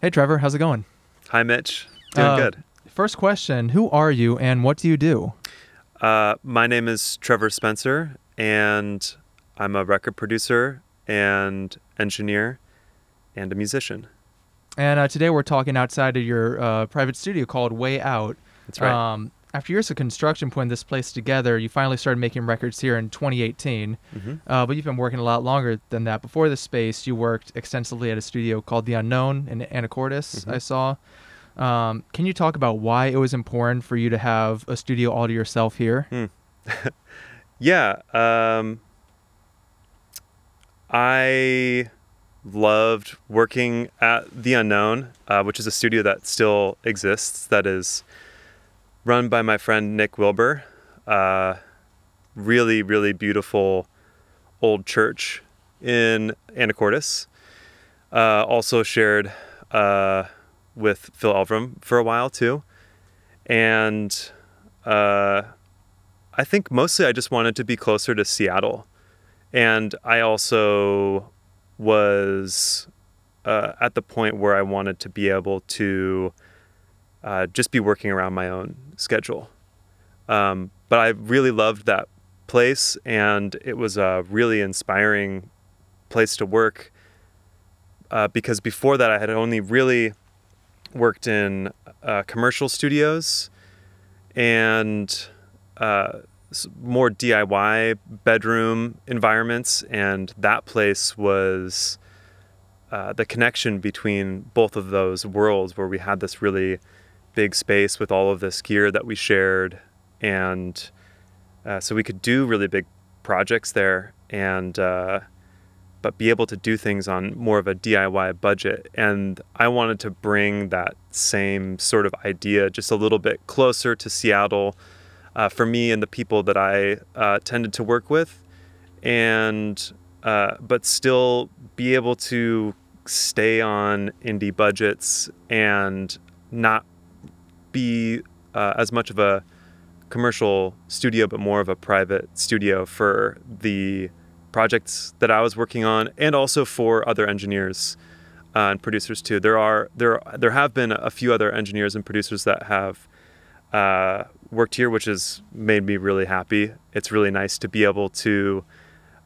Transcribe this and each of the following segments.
Hey, Trevor, how's it going? Hi, Mitch. Doing Uh, good. First question Who are you and what do you do? Uh, my name is Trevor Spencer, and I'm a record producer and engineer and a musician. And uh, today we're talking outside of your uh, private studio called Way Out. That's right. Um, after years of construction putting this place together, you finally started making records here in 2018. hmm Uh, but you've been working a lot longer than that. Before this space, you worked extensively at a studio called The Unknown in Anacortes, Mhm. I saw. Um, can you talk about why it was important for you to have a studio all to yourself here? Yeah. Um, I loved working at The Unknown, uh, which is a studio that still exists, that is run by my friend Nick Wilbur. Uh, really, really beautiful old church in Anacortes. Uh, also shared uh, with Phil Elverum for a while too. And uh, I think mostly I just wanted to be closer to Seattle. And I also was uh, at the point where I wanted to be able to uh, just be working around my own schedule. Um, but I really loved that place, and it was a really inspiring place to work uh, because before that I had only really worked in uh, commercial studios and uh, more DIY bedroom environments, and that place was uh, the connection between both of those worlds, where we had this really big space with all of this gear that we shared, and uh, so we could do really big projects there, and uh, but be able to do things on more of a DIY budget. And I wanted to bring that same sort of idea just a little bit closer to Seattle uh, for me and the people that I uh, tended to work with, and uh, but still be able to stay on indie budgets and not be uh, as much of a commercial studio, but more of a private studio for the projects that I was working on, and also for other engineers uh, and producers too. There are there there have been a few other engineers and producers that have uh, worked here, which has made me really happy. It's really nice to be able to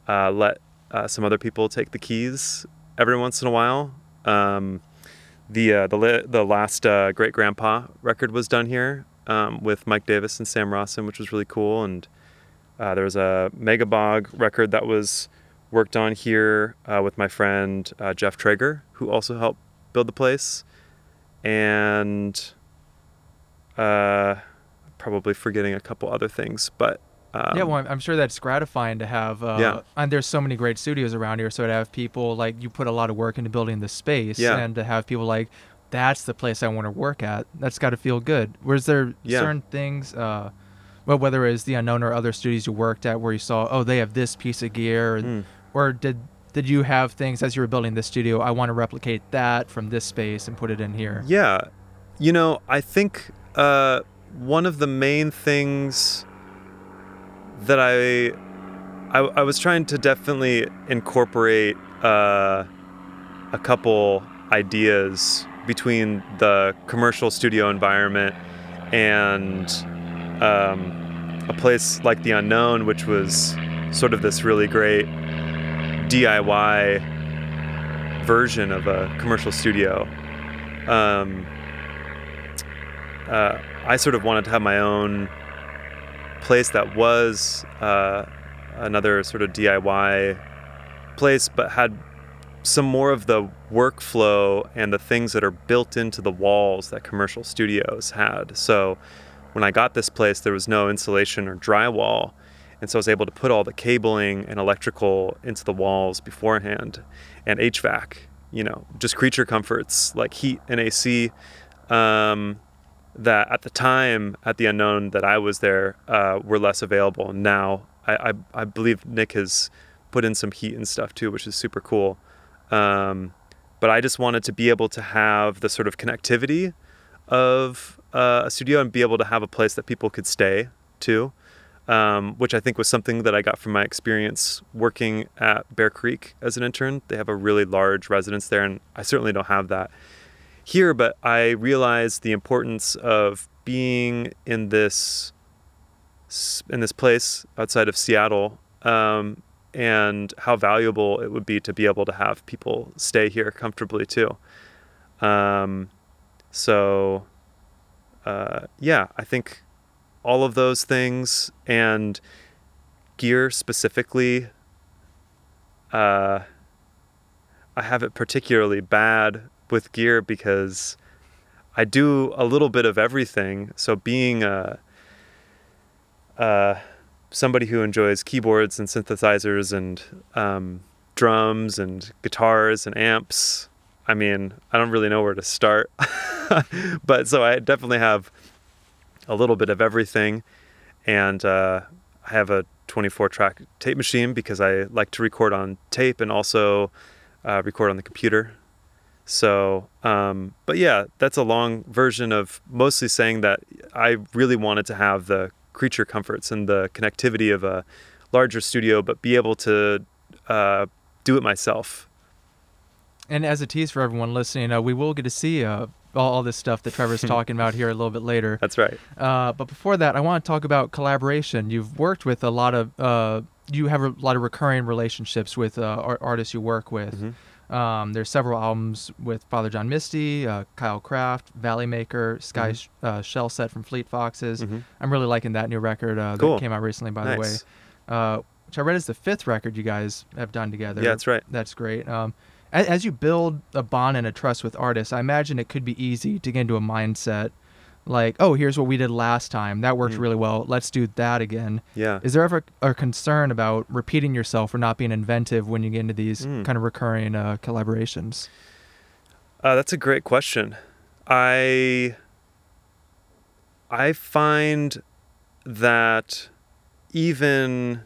uh, let uh, some other people take the keys every once in a while. Um, the uh, the the last uh, Great Grandpa record was done here um, with Mike Davis and Sam Rawson, which was really cool. And uh, there was a Megabog record that was worked on here uh, with my friend uh, Jeff Traeger, who also helped build the place. And uh, probably forgetting a couple other things, but um, yeah, well, I'm- sure that's gratifying to have. Uh, Yeah. And there's so many great studios around here, so to have people like you put a lot of work into building this space, Yeah. and to have people like, that's the place I want to work at. That's got to feel good. Was there Yeah. certain things, uh, well, whether it was the unknown or other studios you worked at, where you saw, oh, they have this piece of gear, Mm. or did did you have things as you were building this studio? I want to replicate that from this space and put it in here. Yeah. You know, I think uh, one of the main things that I, I, I was trying to definitely incorporate uh, a couple ideas between the commercial studio environment and um, a place like the unknown, which was sort of this really great DIY version of a commercial studio. Um, uh, I sort of wanted to have my own place that was uh, another sort of DIY place, but had some more of the workflow and the things that are built into the walls that commercial studios had. So when I got this place, there was no insulation or drywall. And so I was able to put all the cabling and electrical into the walls beforehand and HVAC, you know, just creature comforts like heat and AC. Um, that at the time, at the unknown that I was there, uh, were less available. Now I, I, I believe Nick has put in some heat and stuff too, which is super cool. Um, but I just wanted to be able to have the sort of connectivity of uh, a studio and be able to have a place that people could stay to, um, which I think was something that I got from my experience working at Bear Creek as an intern. They have a really large residence there, and I certainly don't have that here, but I realized the importance of being in this in this place outside of Seattle, um, and how valuable it would be to be able to have people stay here comfortably too. Um, so, uh, yeah, I think all of those things and gear specifically. Uh, I have it particularly bad with gear because I do a little bit of everything. So being a, uh, somebody who enjoys keyboards and synthesizers and um, drums and guitars and amps, I mean, I don't really know where to start. but so I definitely have a little bit of everything. And uh, I have a 24 track tape machine because I like to record on tape and also uh, record on the computer. So, um, but yeah, that's a long version of mostly saying that I really wanted to have the creature comforts and the connectivity of a larger studio, but be able to uh, do it myself. And as a tease for everyone listening, uh, we will get to see uh, all, all this stuff that Trevor's talking about here a little bit later. That's right. Uh, but before that, I want to talk about collaboration. You've worked with a lot of, uh, you have a lot of recurring relationships with uh, art- artists you work with. Mhm. Um, there's several albums with Father John Misty, uh, Kyle Craft, Valley Maker, Sky Mhm. Sh- uh, Skjelset from Fleet Foxes. Mhm. I'm really liking that new record uh, Cool. that came out recently, by the way. Uh, which I read is the fifth record you guys have done together. Yeah, that's right. That's great. Um, as, as you build a bond and a trust with artists, I imagine it could be easy to get into a mindset like, oh, here's what we did last time. That worked Mm. really well. Let's do that again. Yeah. Is there ever a concern about repeating yourself or not being inventive when you get into these Mm. kind of recurring uh, collaborations? Uh, that's a great question. I I find that even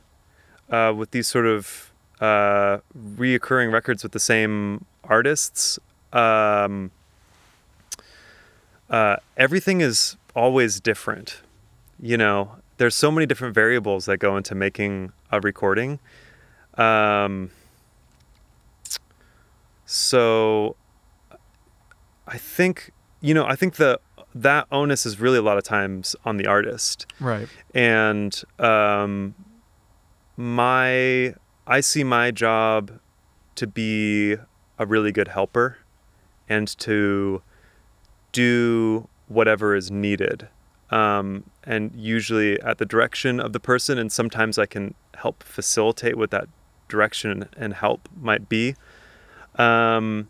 uh, with these sort of uh, reoccurring records with the same artists, um, uh, everything is always different. You know, there's so many different variables that go into making a recording. Um, so I think you know I think the that onus is really a lot of times on the artist Right. and um, my I see my job to be a really good helper and to do whatever is needed. Um, and usually at the direction of the person and sometimes I can help facilitate what that direction and help might be. Um,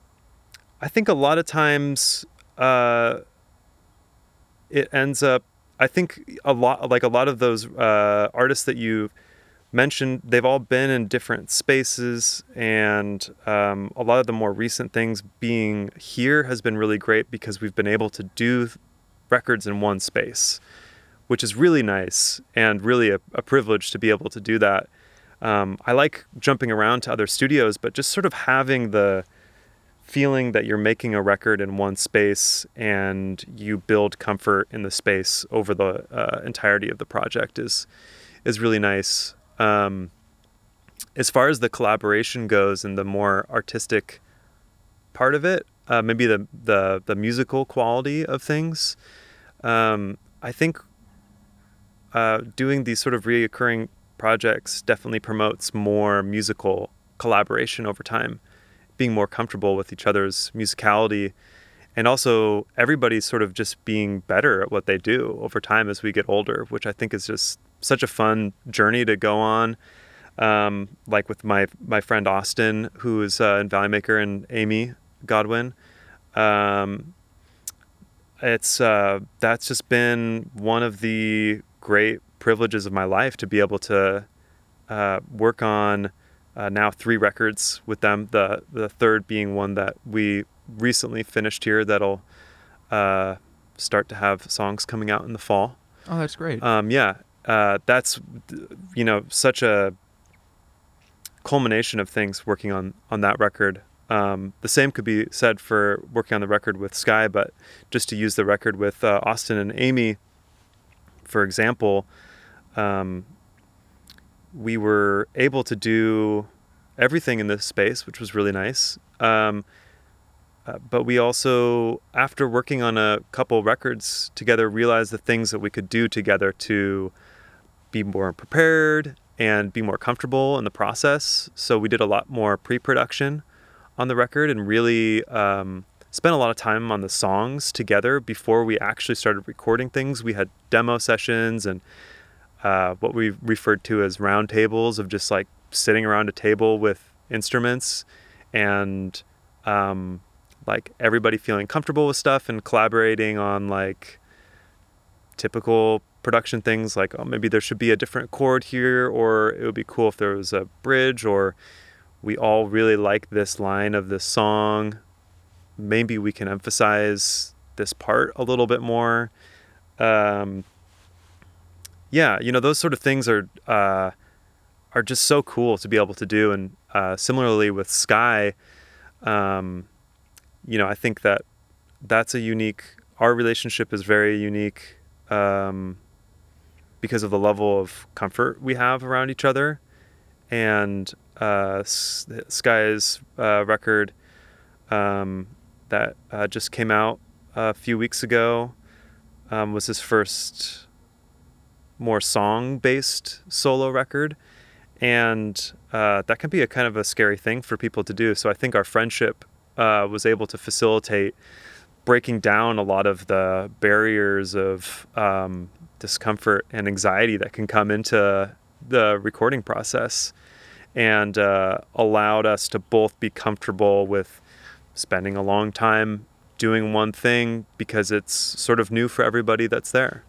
I think a lot of times uh, it ends up I think a lot like a lot of those uh, artists that you mentioned they've all been in different spaces and um, a lot of the more recent things being here has been really great because we've been able to do records in one space which is really nice and really a, a privilege to be able to do that um, i like jumping around to other studios but just sort of having the feeling that you're making a record in one space and you build comfort in the space over the uh, entirety of the project is is really nice. Um, as far as the collaboration goes and the more artistic part of it, uh, maybe the, the the musical quality of things, um, I think uh, doing these sort of reoccurring projects definitely promotes more musical collaboration over time being more comfortable with each other's musicality and also everybody sort of just being better at what they do over time as we get older which i think is just such a fun journey to go on um, like with my my friend austin who is uh, in valley maker and amy godwin um, it's uh, that's just been one of the great privileges of my life to be able to uh, work on uh, now three records with them. The the third being one that we recently finished here that'll uh, start to have songs coming out in the fall. Oh, that's great. Um, yeah, uh, that's you know such a culmination of things working on on that record. Um, the same could be said for working on the record with Sky, but just to use the record with uh, Austin and Amy, for example, um, we were able to do everything in this space, which was really nice. Um, uh, but we also, after working on a couple records together, realized the things that we could do together to be more prepared and be more comfortable in the process. So we did a lot more pre-production on the record and really um, spent a lot of time on the songs together before we actually started recording things. We had demo sessions and uh, what we referred to as round tables of just like sitting around a table with instruments and um, like everybody feeling comfortable with stuff and collaborating on like typical production things like oh maybe there should be a different chord here or it would be cool if there was a bridge or we all really like this line of this song. Maybe we can emphasize this part a little bit more. Um, yeah you know those sort of things are uh, are just so cool to be able to do and uh, similarly with sky um, you know i think that that's a unique our relationship is very unique. Um, because of the level of comfort we have around each other. And uh, Sky's uh, record um, that uh, just came out a few weeks ago um, was his first more song based solo record. And uh, that can be a kind of a scary thing for people to do. So I think our friendship uh, was able to facilitate breaking down a lot of the barriers of um, discomfort and anxiety that can come into the recording process and uh, allowed us to both be comfortable with spending a long time doing one thing because it's sort of new for everybody that's there.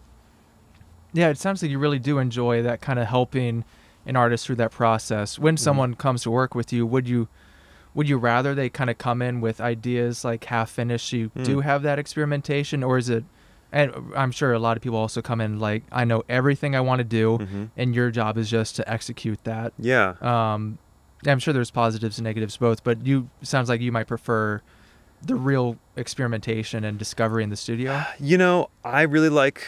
Yeah, it sounds like you really do enjoy that kind of helping an artist through that process. When mm-hmm. someone comes to work with you, would you would you rather they kind of come in with ideas like half finished you mm. do have that experimentation or is it and i'm sure a lot of people also come in like i know everything i want to do mm-hmm. and your job is just to execute that yeah um i'm sure there's positives and negatives both but you sounds like you might prefer the real experimentation and discovery in the studio you know i really like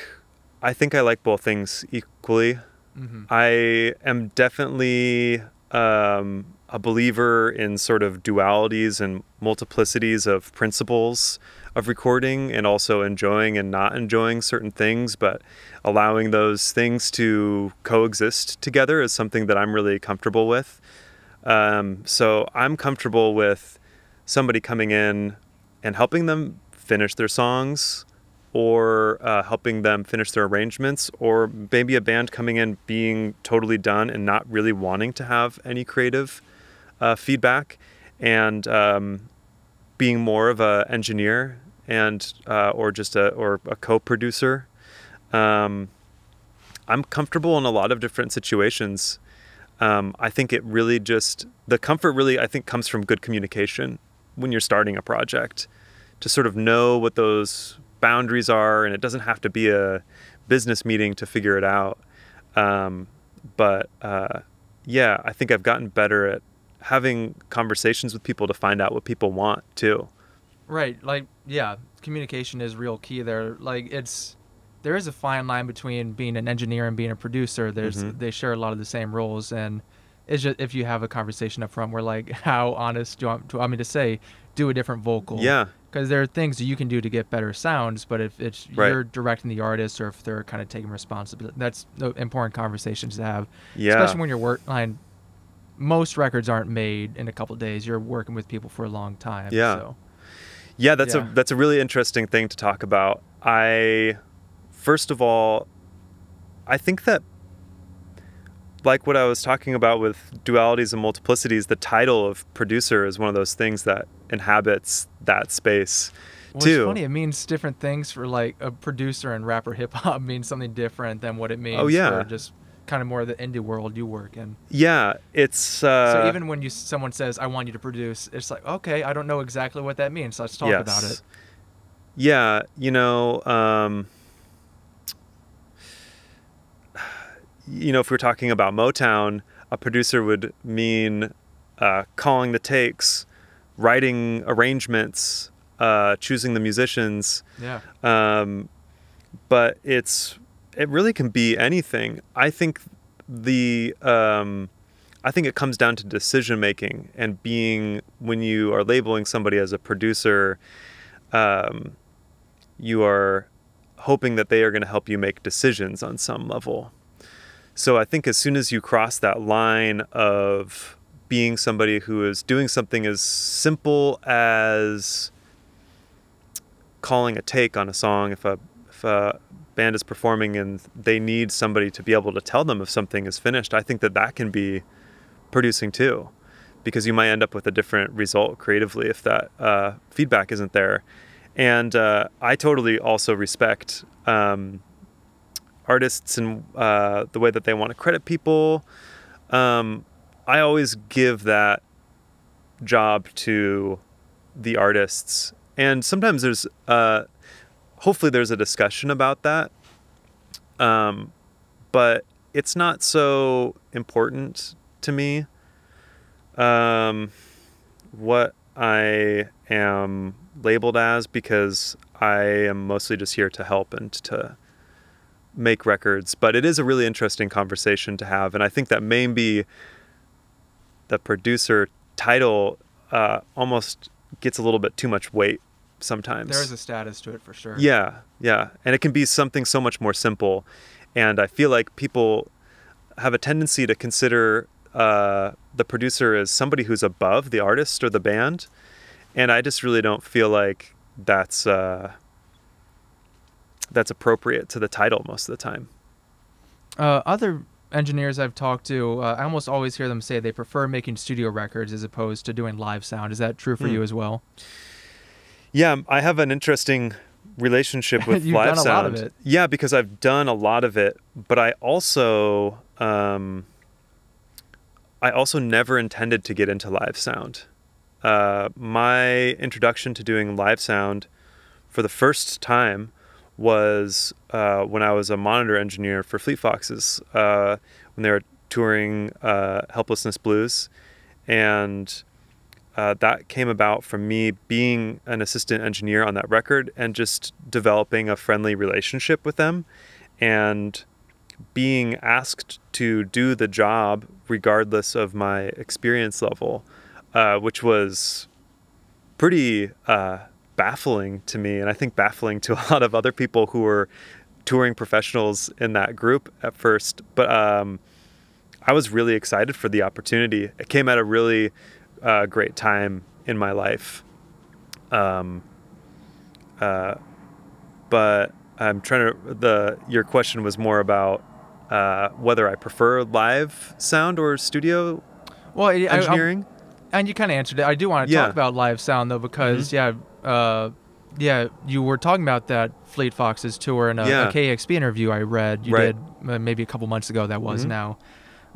i think i like both things equally mm-hmm. i am definitely um a believer in sort of dualities and multiplicities of principles of recording and also enjoying and not enjoying certain things, but allowing those things to coexist together is something that I'm really comfortable with. Um, so I'm comfortable with somebody coming in and helping them finish their songs or uh, helping them finish their arrangements, or maybe a band coming in being totally done and not really wanting to have any creative uh, feedback and um, being more of a engineer and uh, or just a or a co-producer. Um, I'm comfortable in a lot of different situations. Um, I think it really just the comfort really I think comes from good communication when you're starting a project to sort of know what those boundaries are, and it doesn't have to be a business meeting to figure it out. Um, but uh, yeah, I think I've gotten better at having conversations with people to find out what people want too. Right. Like, yeah, communication is real key there. Like, it's there is a fine line between being an engineer and being a producer. There's mm-hmm. they share a lot of the same roles, and it's just if you have a conversation up front where like, how honest do you want, do you want me to say? Do a different vocal. Yeah. Because there are things that you can do to get better sounds, but if it's right. you're directing the artist or if they're kind of taking responsibility, that's important conversations to have. Yeah. Especially when you're work line most records aren't made in a couple days. You're working with people for a long time. Yeah. So. Yeah, that's yeah. a that's a really interesting thing to talk about. I first of all, I think that like what I was talking about with dualities and multiplicities, the title of producer is one of those things that inhabits that space. Well, too. It's funny. It means different things for like a producer and rapper hip hop means something different than what it oh, means oh, yeah. for just kind of more of the indie world you work in. Yeah, it's uh, so even when you someone says I want you to produce, it's like okay, I don't know exactly what that means. So let's talk yes. about it. Yeah, you know, um, you know, if we're talking about Motown, a producer would mean uh, calling the takes, writing arrangements, uh, choosing the musicians. Yeah. Um, but it's it really can be anything. I think the um, I think it comes down to decision making and being when you are labeling somebody as a producer, um, you are hoping that they are going to help you make decisions on some level. So I think as soon as you cross that line of being somebody who is doing something as simple as calling a take on a song, if a if a band is performing and they need somebody to be able to tell them if something is finished, I think that that can be producing too, because you might end up with a different result creatively if that uh, feedback isn't there. And uh, I totally also respect um, artists and uh, the way that they want to credit people. Um, I always give that job to the artists, and sometimes there's, uh, hopefully, there's a discussion about that. Um, but it's not so important to me. Um, what I am labeled as because I am mostly just here to help and to make records. But it is a really interesting conversation to have, and I think that maybe the producer title uh, almost gets a little bit too much weight sometimes. There is a status to it for sure. Yeah, yeah, and it can be something so much more simple, and I feel like people have a tendency to consider uh, the producer as somebody who's above the artist or the band, and I just really don't feel like that's uh, that's appropriate to the title most of the time. Uh, other engineers I've talked to, uh, I almost always hear them say they prefer making studio records as opposed to doing live sound. Is that true for Hmm. you as well? Yeah, I have an interesting relationship with You've live done a lot sound. of it. Yeah, because I've done a lot of it, but I also um, I also never intended to get into live sound. Uh, my introduction to doing live sound for the first time was uh, when I was a monitor engineer for Fleet Foxes uh, when they were touring uh, Helplessness Blues, and uh, that came about from me being an assistant engineer on that record and just developing a friendly relationship with them and being asked to do the job regardless of my experience level, uh, which was pretty uh, baffling to me, and I think baffling to a lot of other people who were touring professionals in that group at first. But um, I was really excited for the opportunity. It came at a really uh, great time in my life. Um, uh, but I'm trying to. The your question was more about uh, whether I prefer live sound or studio Well, I- I- engineering. and you kind of answered it. I do want to Yeah. talk about live sound though, because yeah, uh, yeah, you were talking about that Fleet Foxes tour in a, Yeah. a KEXP interview I read you Right. did uh, maybe a couple months ago. That was Mhm.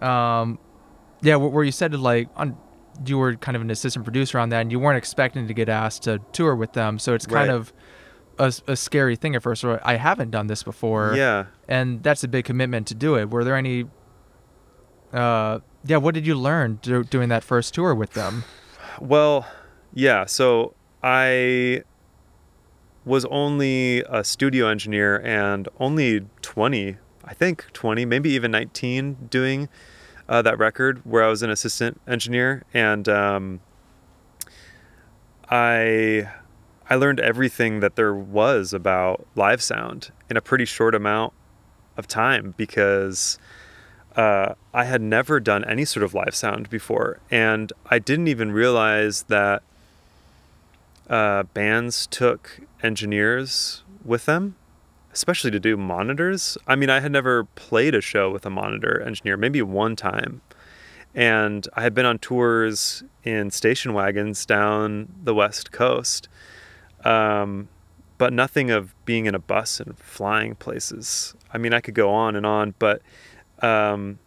now, um, yeah, where you said like on. You were kind of an assistant producer on that, and you weren't expecting to get asked to tour with them. So it's kind Right. of a scary thing at first. Or I haven't done this before, yeah. and that's a big commitment to do it. Were there any? Uh, yeah, what did you learn do, doing that first tour with them? Well, yeah. So I was only a studio engineer and only 20, I think 20, maybe even 19 doing uh, that record where I was an assistant engineer. And um, I. I learned everything that there was about live sound in a pretty short amount of time because uh, I had never done any sort of live sound before, and I didn't even realize that uh, bands took engineers with them, especially to do monitors. I mean, I had never played a show with a monitor engineer, maybe one time, and I had been on tours in station wagons down the west coast, um, but nothing of being in a bus and flying places. I mean, I could go on and on, but um,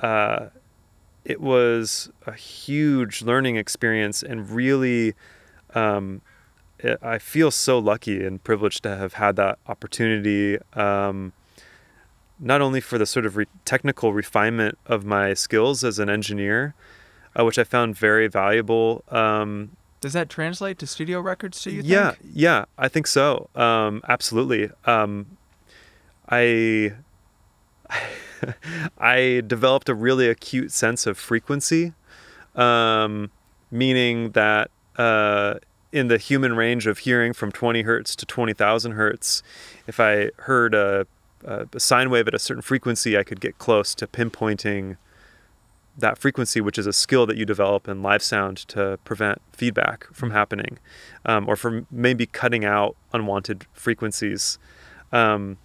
uh, it was a huge learning experience and really um, i feel so lucky and privileged to have had that opportunity um, not only for the sort of re- technical refinement of my skills as an engineer uh, which i found very valuable um, Does that translate to studio records? Do you yeah, think? yeah, I think so. Um, absolutely. Um, I I developed a really acute sense of frequency, um, meaning that uh, in the human range of hearing from 20 hertz to 20,000 hertz, if I heard a, a, sine wave at a certain frequency, I could get close to pinpointing that frequency, which is a skill that you develop in live sound to prevent feedback from happening, um, or from maybe cutting out unwanted frequencies. Um,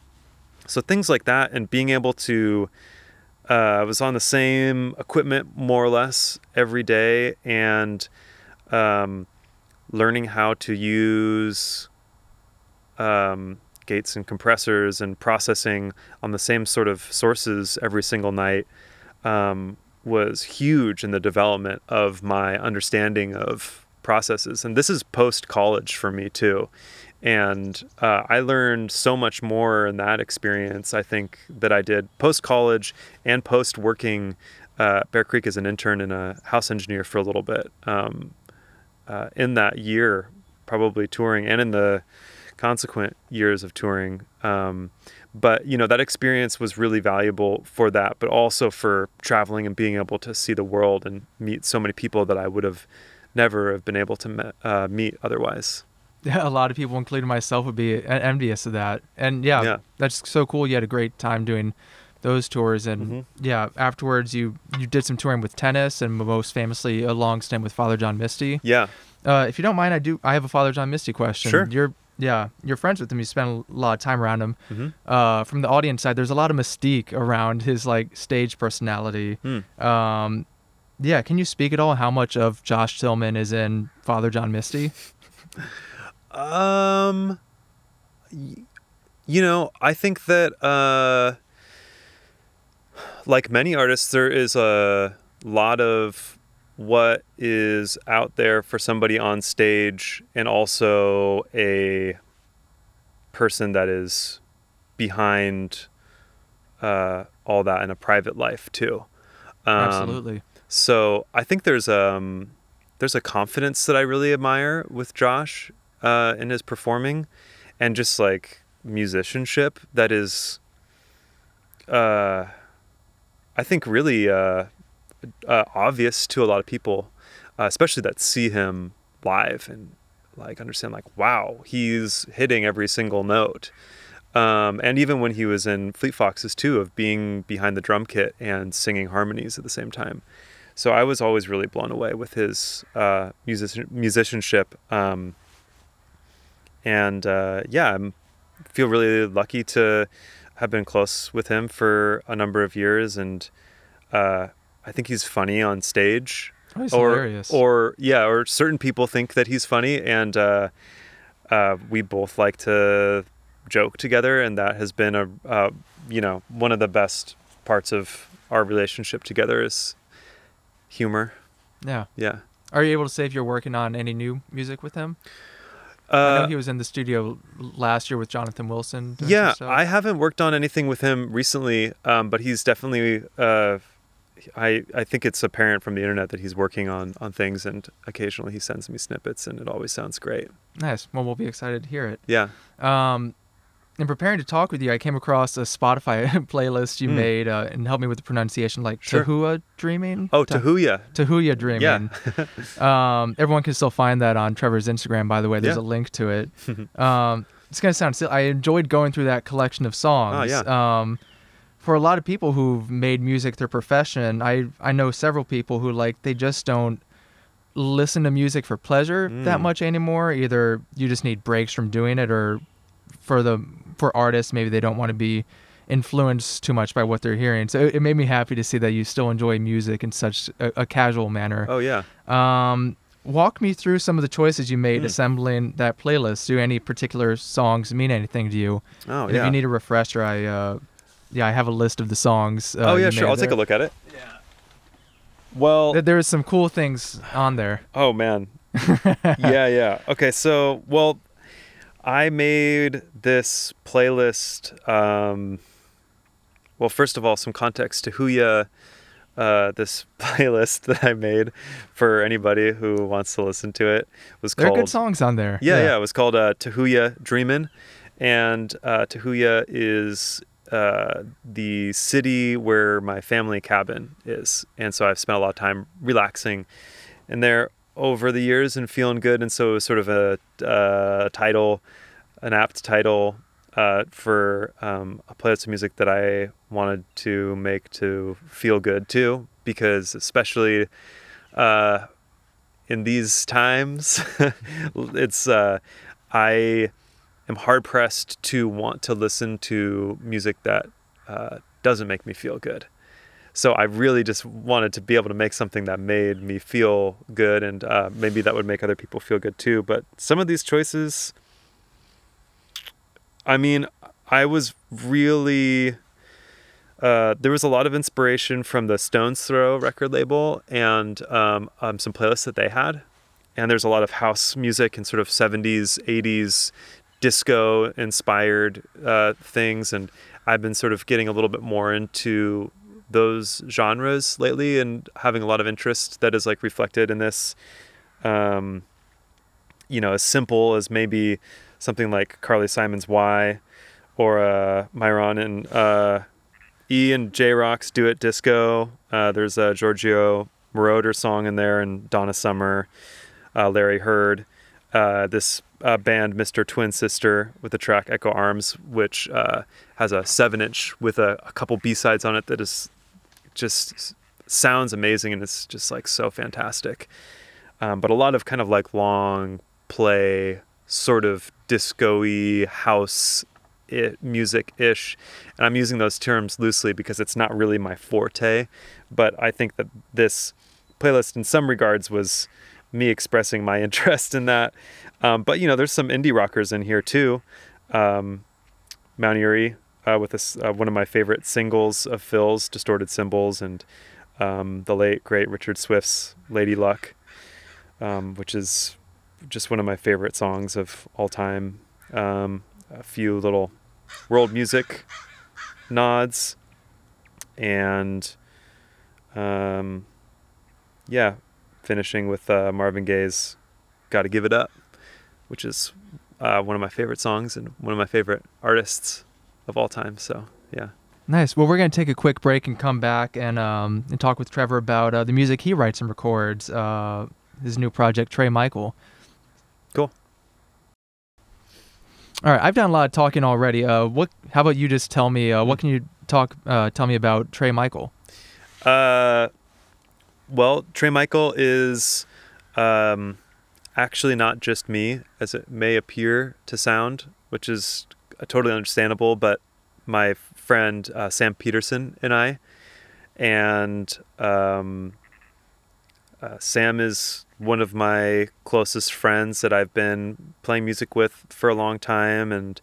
so things like that, and being able to, uh, I was on the same equipment more or less every day, and um, learning how to use um, gates and compressors and processing on the same sort of sources every single night um, was huge in the development of my understanding of processes. And this is post college for me too. And uh, I learned so much more in that experience, I think, that I did post college and post working uh, Bear Creek as an intern and a house engineer for a little bit. Um, uh, in that year, probably touring, and in the consequent years of touring. Um, but you know that experience was really valuable for that but also for traveling and being able to see the world and meet so many people that i would have never have been able to met, uh, meet otherwise yeah a lot of people including myself would be envious of that and yeah, Yeah. that's so cool you had a great time doing those tours and Mhm. yeah afterwards you you did some touring with tennis and most famously a long stint with father john misty yeah uh, if you don't mind i do i have a father john misty question Sure. you're yeah you're friends with him you spend a lot of time around him hmm uh, from the audience side, there's a lot of mystique around his like stage personality. Hmm. Um, yeah, can you speak at all how much of Josh Tillman is in Father John Misty? Um, you know, I think that uh, like many artists, there is a lot of what is out there for somebody on stage, and also a person that is behind uh, all that in a private life too. Um, Absolutely. so I think there's um there's a confidence that I really admire with Josh uh, in his performing, and just like musicianship that is, uh, I think really uh, uh, obvious to a lot of people, uh, especially that see him live and like understand like wow he's hitting every single note. Um, and even when he was in Fleet Foxes too, of being behind the drum kit and singing harmonies at the same time. So I was always really blown away with his uh, music- musicianship. Um, and uh, yeah, I feel really lucky to have been close with him for a number of years. And uh, I think he's funny on stage Oh, he's or hilarious. or yeah, or certain people think that he's funny, and uh, uh, we both like to joke together, and that has been a uh, you know one of the best parts of our relationship together is humor. yeah. Yeah. Are you able to say if you're working on any new music with him? I know Uh, he was in the studio last year with Jonathan Wilson. yeah. I haven't worked on anything with him recently, um, but he's definitely. Uh, I I think it's apparent from the internet that he's working on on things, and occasionally he sends me snippets, and it always sounds great. nice. Well, we'll be excited to hear it. Yeah. Um, in preparing to talk with you, I came across a Spotify playlist you Hmm. made uh, and helped me with the pronunciation, like Sure. Tahua Dreaming. Oh, Ta- Tahuya. Tahuya Dreaming. um, everyone can still find that on Trevor's Instagram, by the way. There's Yeah. a link to it. um, it's gonna sound silly. I enjoyed going through that collection of songs. Oh, yeah. Um, for a lot of people who've made music their profession, I I know several people who like they just don't listen to music for pleasure that Mm. much anymore. Either you just need breaks from doing it, or for the for artists maybe they don't want to be influenced too much by what they're hearing. So it, it made me happy to see that you still enjoy music in such a, a casual manner. Oh yeah. Um, walk me through some of the choices you made Hmm. assembling that playlist. Do any particular songs mean anything to you? Oh And yeah. If you need a refresher, I uh, yeah, I have a list of the songs. Uh, oh yeah, sure. I'll take a look at it. Yeah. Well. There- There's some cool things on there. Oh man. yeah, yeah. Okay, so well, I made this playlist. Um, well, first of all, some context to Huya. Uh, this playlist that I made for anybody who wants to listen to it was called There are good songs on there. Yeah, yeah, It was called uh, Tahuya Dreamin', and uh, Tahuya is uh, the city where my family cabin is, and so I've spent a lot of time relaxing in there over the years and feeling good. And so it was sort of a, uh, title, an apt title uh, for um, a playlist of music that I wanted to make to feel good too, because especially uh, in these times, it's uh, I am hard pressed to want to listen to music that uh, doesn't make me feel good. So I really just wanted to be able to make something that made me feel good, and uh, maybe that would make other people feel good too. But some of these choices, I mean, I was really. Uh, there was a lot of inspiration from the Stones Throw record label and um, um, some playlists that they had. And there's a lot of house music and sort of 70s, 80s disco inspired uh, things. And I've been sort of getting a little bit more into those genres lately and having a lot of interest that is like reflected in this. Um, you know, as simple as maybe something like Carly Simon's Why or uh, Myron and uh, E and J Rock's Do It Disco. Uh, there's a Giorgio Moroder song in there and Donna Summer, uh, Larry Heard. Uh, this uh, band, Mr. Twin Sister, with the track Echo Arms, which has a seven inch with a, a couple B sides on it that is just sounds amazing and it's just like so fantastic. Um, but a lot of kind of like long play, sort of disco-y house music ish. And I'm using those terms loosely because it's not really my forte. But I think that this playlist, in some regards, was me expressing my interest in that. Um, but you know, there's some indie rockers in here too. Um, Mount Eerie uh, with uh, one of my favorite singles of Phil's, Distorted Symbols, and um, the late great Richard Swift's Lady Luck, um, which is just one of my favorite songs of all time. Um, a few little world music nods, and um, yeah, finishing with uh, Marvin Gaye's "Gotta Give It Up," which is uh, one of my favorite songs and one of my favorite artists of all time. So yeah. Nice. Well, we're going to take a quick break and come back and um, and talk with Trevor about uh, the music he writes and records, uh, his new project, Tré Michael. Cool. All right, I've done a lot of talking already. Uh, what? How about you just tell me? Uh, what can you talk? Uh, tell me about Tré Michael. Uh, well, Tré Michael is um, actually not just me, as it may appear to sound, which is totally understandable, but my friend uh, Sam Peterson and I, and um, uh, Sam is one of my closest friends that I've been playing music with for a long time, and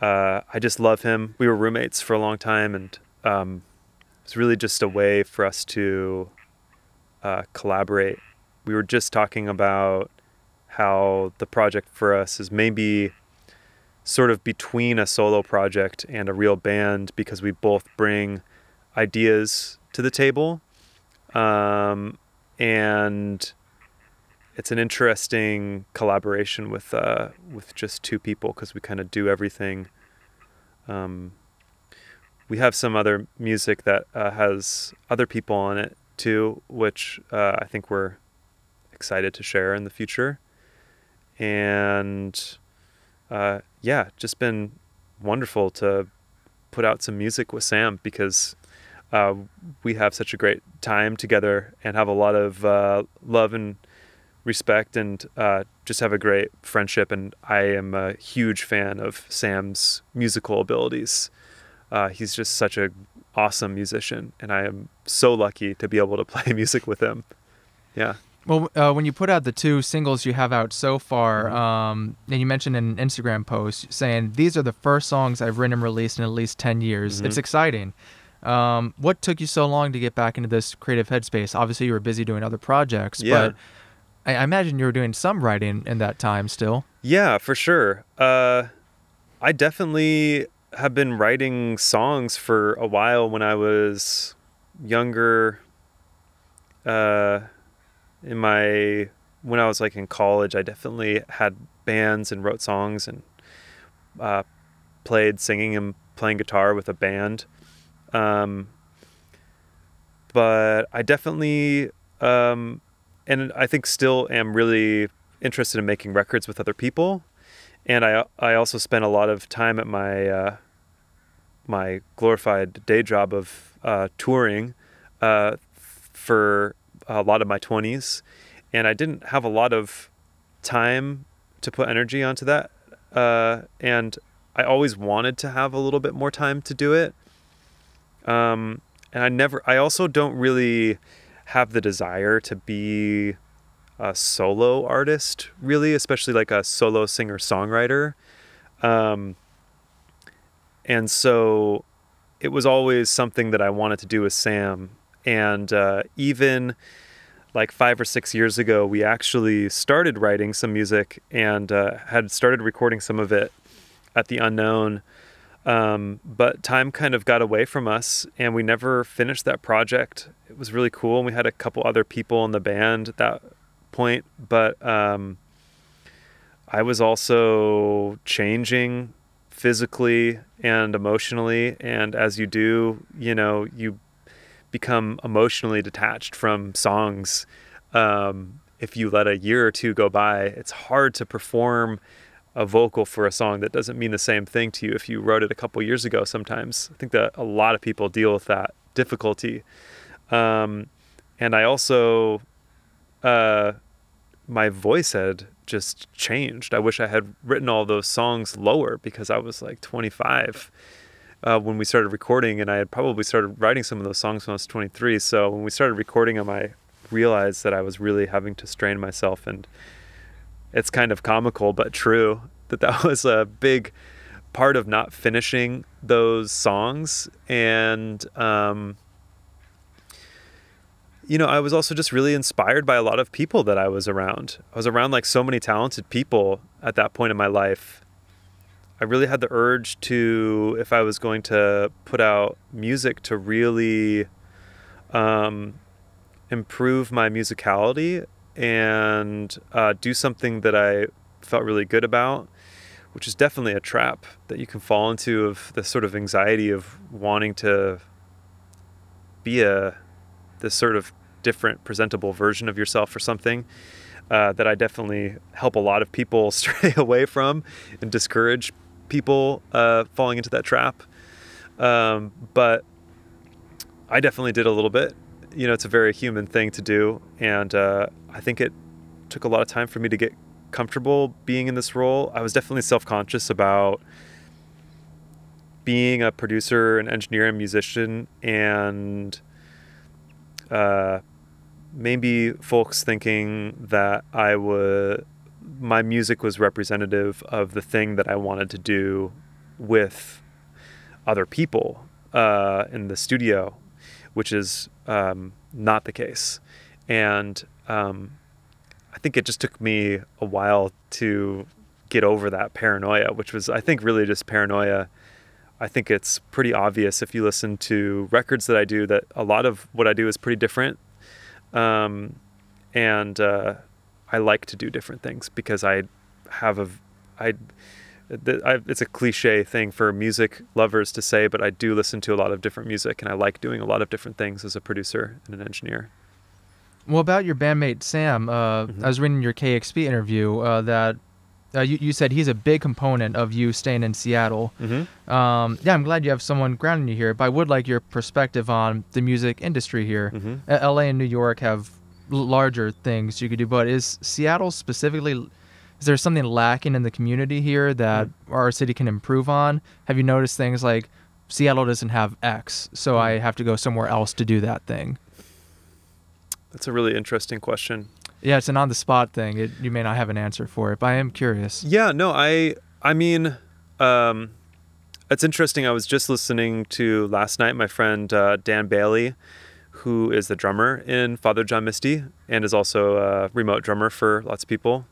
uh, I just love him. We were roommates for a long time, and um, it's really just a way for us to uh, collaborate. We were just talking about how the project for us is maybe sort of between a solo project and a real band because we both bring ideas to the table. Um, and it's an interesting collaboration with uh, with just two people because we kind of do everything. Um, we have some other music that uh, has other people on it too, which uh, I think we're excited to share in the future. And uh, yeah, just been wonderful to put out some music with Sam because uh, we have such a great time together and have a lot of uh, love and respect and uh, just have a great friendship. And I am a huge fan of Sam's musical abilities. Uh, he's just such an awesome musician, and I am so lucky to be able to play music with him. Yeah. Well, uh, when you put out the two singles you have out so far, mm-hmm. um, and you mentioned in an Instagram post saying these are the first songs I've written and released in at least ten years. Mm-hmm. It's exciting. Um, what took you so long to get back into this creative headspace? Obviously, you were busy doing other projects, yeah. but I, I imagine you were doing some writing in that time still. Yeah, for sure. Uh, I definitely have been writing songs for a while when I was younger. Uh, in my when I was like in college, I definitely had bands and wrote songs and uh, played singing and playing guitar with a band. Um, but I definitely, um, and I think still am really interested in making records with other people. And I, I also spent a lot of time at my, uh, my glorified day job of uh, touring uh, for a lot of my 20s. And I didn't have a lot of time to put energy onto that. Uh, and I always wanted to have a little bit more time to do it. Um, and I never, I also don't really have the desire to be a solo artist, really, especially like a solo singer songwriter. Um, and so it was always something that I wanted to do with Sam. And uh, even like five or six years ago, we actually started writing some music and uh, had started recording some of it at the unknown. Um, but time kind of got away from us and we never finished that project. It was really cool. And we had a couple other people in the band at that point, but um, I was also changing physically and emotionally. And as you do, you know, you become emotionally detached from songs. Um, if you let a year or two go by, it's hard to perform a vocal for a song that doesn't mean the same thing to you if you wrote it a couple years ago sometimes. I think that a lot of people deal with that difficulty. Um, and I also, uh, my voice had just changed. I wish I had written all those songs lower because I was like 25 uh, when we started recording, and I had probably started writing some of those songs when I was 23. So when we started recording them, I realized that I was really having to strain myself and it's kind of comical but true that that was a big part of not finishing those songs. And um, you know i was also just really inspired by a lot of people that i was around. I was around like so many talented people at that point in my life i really had the urge to if i was going to put out music to really um, improve my musicality and uh, do something that I felt really good about, which is definitely a trap that you can fall into of the sort of anxiety of wanting to be a this sort of different presentable version of yourself or something uh, that I definitely help a lot of people stray away from and discourage people uh, falling into that trap. Um, but I definitely did a little bit. You know, it's a very human thing to do, and uh, I think it took a lot of time for me to get comfortable being in this role. I was definitely self conscious about being a producer, an engineer, and musician, and uh, maybe folks thinking that I would my music was representative of the thing that I wanted to do with other people uh, in the studio, which is um, not the case. And um, I think it just took me a while to get over that paranoia, which was, I think, really just paranoia. I think it's pretty obvious if you listen to records that I do that a lot of what I do is pretty different. Um, and uh, I like to do different things because I have a, I, I, it's a cliche thing for music lovers to say, but I do listen to a lot of different music and I like doing a lot of different things as a producer and an engineer. Well, about your bandmate Sam, uh, mm-hmm. I was reading your KEXP interview uh, that uh, you, you said he's a big component of you staying in Seattle. Mm-hmm. Um, yeah, I'm glad you have someone grounding you here, but I would like your perspective on the music industry here. Mm-hmm. LA and New York have larger things you could do, but is Seattle specifically? Is there something lacking in the community here that mm-hmm. our city can improve on? Have you noticed things like Seattle doesn't have X, so I mm-hmm. have to go somewhere else to do that thing? That's a really interesting question. Yeah, it's an on the spot thing. It, you may not have an answer for it, but I am curious. Yeah, no, I I mean, um, it's interesting. I was just listening to last night my friend uh, Dan Bailey, who is the drummer in Father John Misty and is also a remote drummer for lots of people.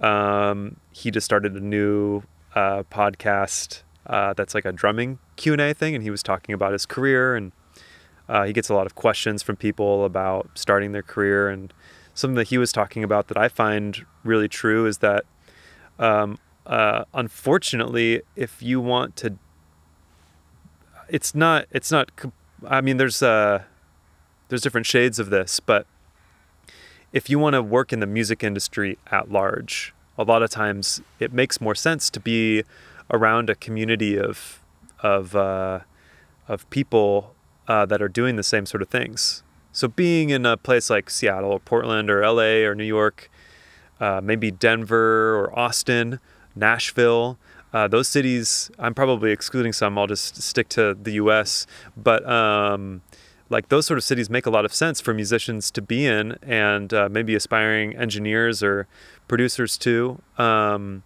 Um, he just started a new uh, podcast uh, that's like a drumming Q and A thing, and he was talking about his career and uh, he gets a lot of questions from people about starting their career, and something that he was talking about that I find really true is that, um, uh, unfortunately, if you want to it's not it's not i mean there's uh there's different shades of this but if you want to work in the music industry at large a lot of times it makes more sense to be around a community of of uh, of people uh, that are doing the same sort of things. So being in a place like Seattle or Portland or LA or New York, uh, maybe Denver or Austin, Nashville, uh, those cities. I'm probably excluding some. I'll just stick to the U.S. But um, like those sort of cities make a lot of sense for musicians to be in, and uh, maybe aspiring engineers or producers too, um,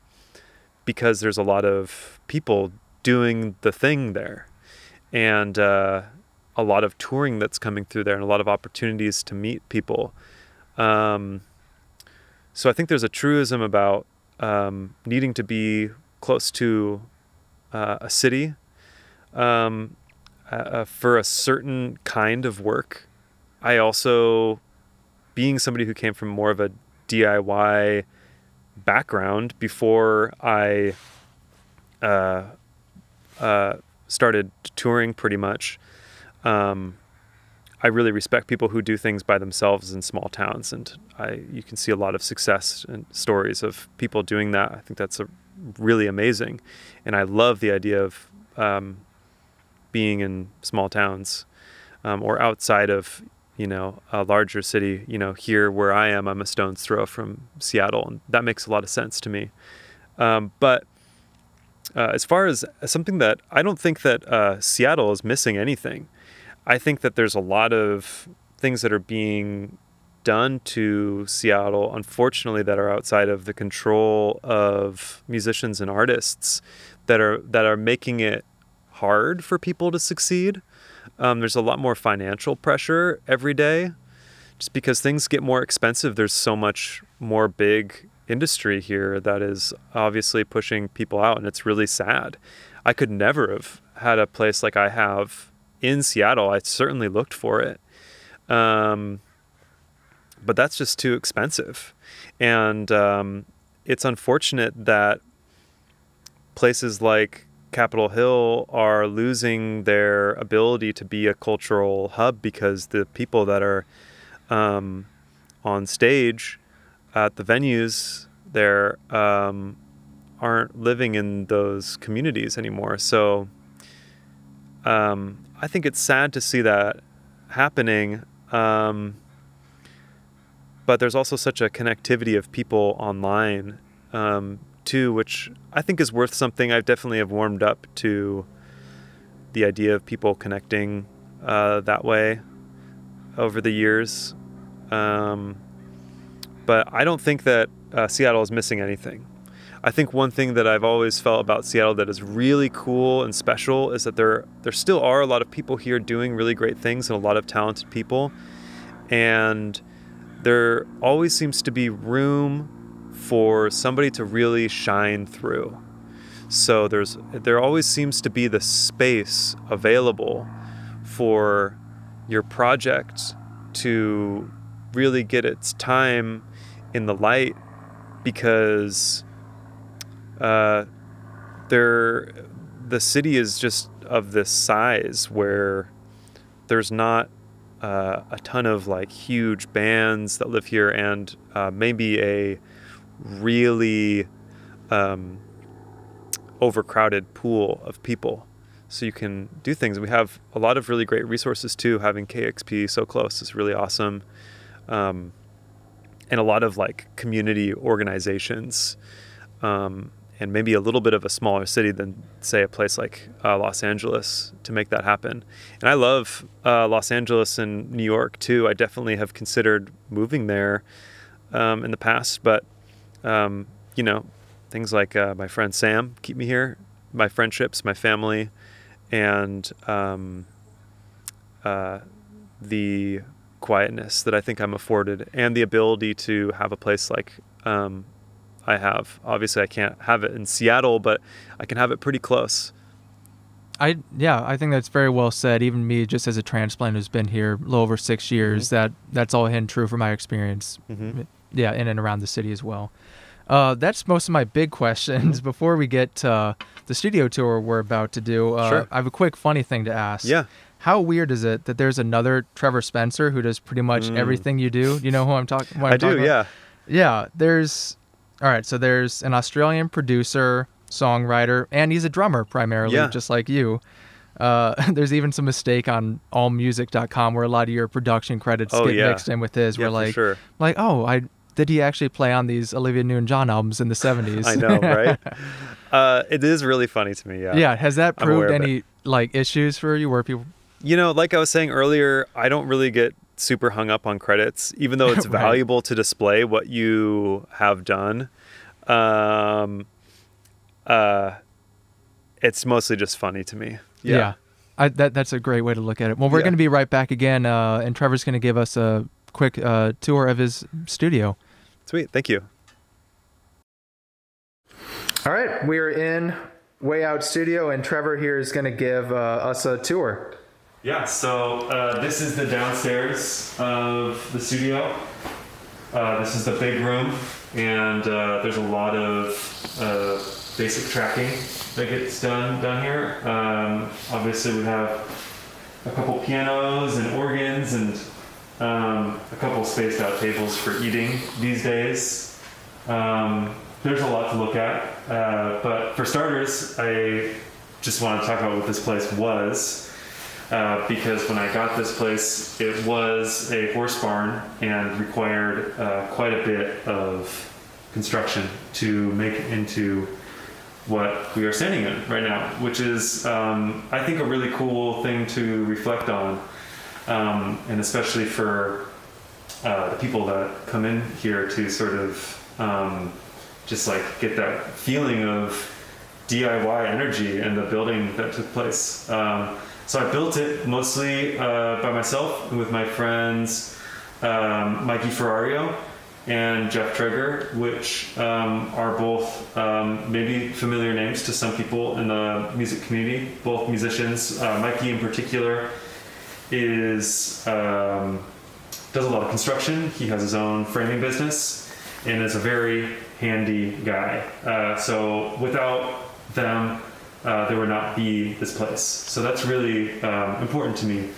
because there's a lot of people doing the thing there, and uh, a lot of touring that's coming through there, and a lot of opportunities to meet people. Um, so I think there's a truism about um, needing to be close to uh, a city um, uh, for a certain kind of work. I also, being somebody who came from more of a DIY background before I uh, uh, started touring pretty much. Um, I really respect people who do things by themselves in small towns, and I you can see a lot of success and stories of people doing that. I think that's a really amazing, and I love the idea of um, being in small towns um, or outside of you know a larger city. You know, here where I am, I'm a stone's throw from Seattle, and that makes a lot of sense to me. Um, but uh, as far as something that I don't think that uh, Seattle is missing anything. I think that there's a lot of things that are being done to Seattle, unfortunately, that are outside of the control of musicians and artists that are that are making it hard for people to succeed. Um, there's a lot more financial pressure every day, just because things get more expensive. There's so much more big industry here that is obviously pushing people out, and it's really sad. I could never have had a place like I have in Seattle. I certainly looked for it. Um, but that's just too expensive. And um, it's unfortunate that places like Capitol Hill are losing their ability to be a cultural hub because the people that are um, on stage at the venues there um, aren't living in those communities anymore. So um, I think it's sad to see that happening. Um, but there's also such a connectivity of people online um, too, which I think is worth something. I definitely have warmed up to the idea of people connecting uh, that way over the years. Um, but I don't think that uh, Seattle is missing anything. I think one thing that I've always felt about Seattle that is really cool and special is that there there still are a lot of people here doing really great things and a lot of talented people, and there always seems to be room for somebody to really shine through. So there's there always seems to be the space available for your project to really get its time in the light because uh, there the city is just of this size where there's not uh, a ton of like huge bands that live here and uh, maybe a really um, overcrowded pool of people so you can do things we have a lot of really great resources too having KEXP so close is really awesome um, and a lot of like community organizations um, and maybe a little bit of a smaller city than say a place like uh, Los Angeles to make that happen. And I love uh, Los Angeles and New York too. I definitely have considered moving there um, in the past, but um, you know, things like uh, my friend Sam keep me here, my friendships, my family, and um, uh, the quietness that I think I'm afforded, and the ability to have a place like um, I have. Obviously, I can't have it in Seattle, but I can have it pretty close. I yeah, I think that's very well said. Even me, just as a transplant who's been here a little over six years, mm-hmm. that that's all and true from my experience. Mm-hmm. Yeah, in and around the city as well. Uh, that's most of my big questions. Before we get to uh, the studio tour we're about to do, uh, Sure. I have a quick funny thing to ask. Yeah. How weird is it that there's another Trevor Spencer who does pretty much Mm. everything you do? You know who I'm talking? what I'm I do. talking about? Yeah. Yeah, there's all right. So there's an Australian producer, songwriter, and he's a drummer primarily, Yeah. just like you. Uh, there's even some mistake on allmusic.com where a lot of your production credits Oh, get yeah. mixed in with his. Yeah, where for like, sure. like, oh, I did he actually play on these Olivia Newton-John albums in the 70s? I know, right? uh, it is really funny to me. Yeah. yeah. Has that proved any like issues for you where people? You know, like I was saying earlier, I don't really get super hung up on credits, even though it's Right. valuable to display what you have done. Um, uh, it's mostly just funny to me. Yeah. I, that that's a great way to look at it. Well, we're Yeah. going to be right back again, uh, and Trevor's going to give us a quick uh, tour of his studio. Sweet. Thank you. All right, we're in Way Out Studio, and Trevor here is going to give uh, us a tour. Yeah, so uh, this is the downstairs of the studio. Uh, this is the big room, and uh, there's a lot of uh, basic tracking that gets done down here. Um, obviously, we have a couple pianos and organs and um, a couple spaced out tables for eating these days. Um, there's a lot to look at, uh, but for starters, I just want to talk about what this place was. Uh, because when I got this place, it was a horse barn and required uh, quite a bit of construction to make it into what we are standing in right now, which is, um, I think, a really cool thing to reflect on, um, and especially for uh, the people that come in here to sort of um, just like get that feeling of DIY energy and the building that took place. Um, so I built it mostly uh, by myself with my friends um, Mikey Ferrario and Jeff Trigger, which um, are both um, maybe familiar names to some people in the music community, both musicians. Uh, Mikey, in particular, is um, does a lot of construction. He has his own framing business and is a very handy guy. Uh, so without them, uh, there would not be this place. So that's really um, important to me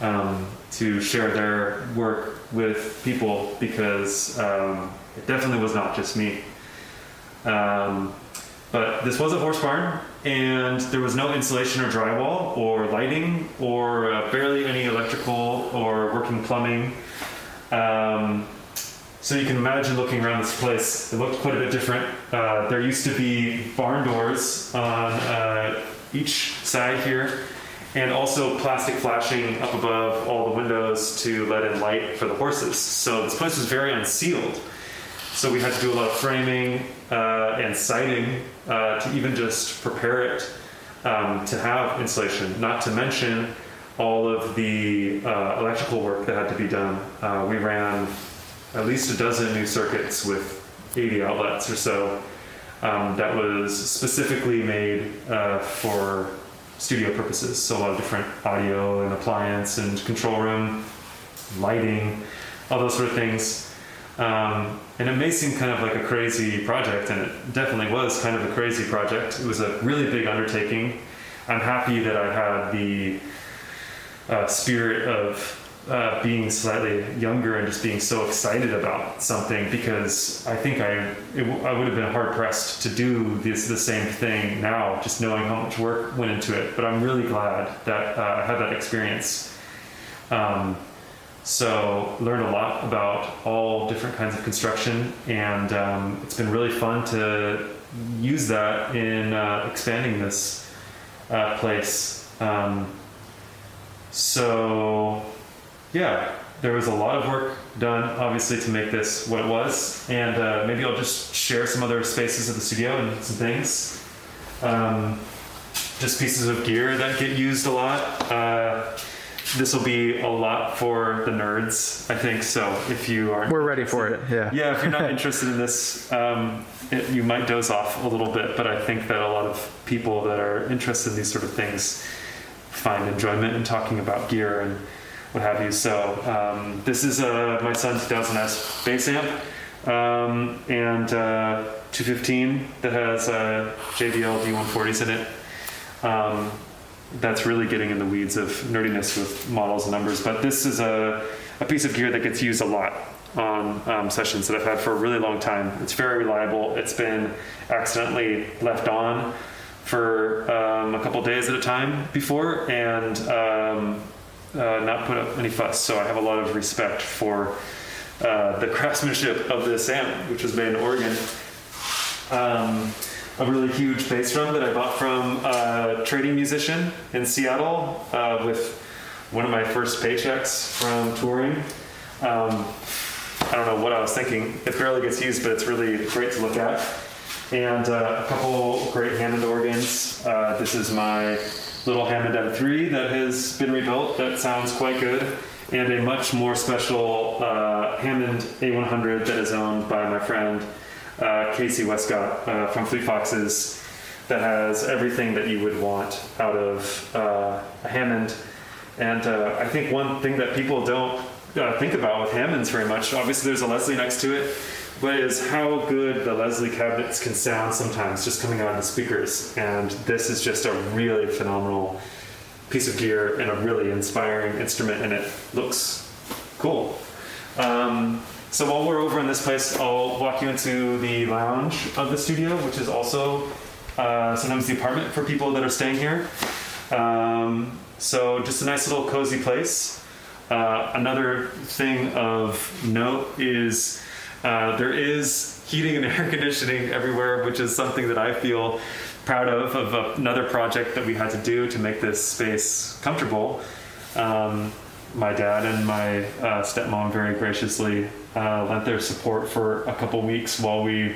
um, to share their work with people because um, it definitely was not just me. But this was a horse barn, and there was no insulation or drywall or lighting or uh, barely any electrical or working plumbing. Um, so you can imagine looking around this place. It looked quite a bit different. Uh, there used to be barn doors on uh, each side here, and also plastic flashing up above all the windows to let in light for the horses. So this place was very unsealed. So we had to do a lot of framing uh, and siding uh, to even just prepare it um, to have insulation. Not to mention all of the uh, electrical work that had to be done. Uh, we ran at least a dozen new circuits with 80 outlets or so. Um, that was specifically made uh, for studio purposes. So a lot of different audio and appliance and control room, lighting, all those sort of things. Um, and it may seem kind of like a crazy project, and it definitely was kind of a crazy project. It was a really big undertaking. I'm happy that I had the uh, spirit of uh, being slightly younger and just being so excited about something because I think I it, I would have been hard pressed to do this the same thing now, just knowing how much work went into it. But I'm really glad that uh, I had that experience. Um, so learned a lot about all different kinds of construction, and um, it's been really fun to use that in uh, expanding this uh, place. Um, so yeah, there was a lot of work done, obviously, to make this what it was, and uh, maybe I'll just share some other spaces of the studio and some things. Um, just pieces of gear that get used a lot. This will be a lot for the nerds, I think. So if you are We're ready for it. Yeah. yeah, if you're not interested in this, um, it, you might doze off a little bit. But I think that a lot of people that are interested in these sort of things find enjoyment in talking about gear and what have you. So um, this is uh, my Sunn 2000S bass amp. um, and uh, 215 that has uh, JBL D140s in it. Um, that's really getting in the weeds of nerdiness with models and numbers, but this is a, a piece of gear that gets used a lot on um, sessions that I've had for a really long time. It's very reliable. It's been accidentally left on for um, a couple days at a time before and um, uh, not put up any fuss. So I have a lot of respect for uh, the craftsmanship of this amp, which was made in Oregon. A really huge bass drum that I bought from a trading musician in Seattle uh, with one of my first paychecks from touring. Um, I don't know what I was thinking. It barely gets used, but it's really great to look at. And uh, a couple great Hammond organs. Uh, this is my little Hammond M3 that has been rebuilt that sounds quite good. And a much more special uh, Hammond A100 that is owned by my friend uh, Casey Wescott uh, from Fleet Foxes that has everything that you would want out of uh, a Hammond. And uh, I think one thing that people don't uh, think about with Hammonds very much, obviously there's a Leslie next to it, but is how good the Leslie cabinets can sound sometimes just coming out of the speakers. And this is just a really phenomenal piece of gear and a really inspiring instrument, and it looks cool. Um, so while we're over in this place, I'll walk you into the lounge of the studio, which is also uh, sometimes the apartment for people that are staying here. Um, so just a nice little cozy place. Uh, another thing of note is uh, there is heating and air conditioning everywhere, which is something that I feel proud of, of another project that we had to do to make this space comfortable. Um, my dad and my uh, stepmom very graciously uh, lent their support for a couple weeks while we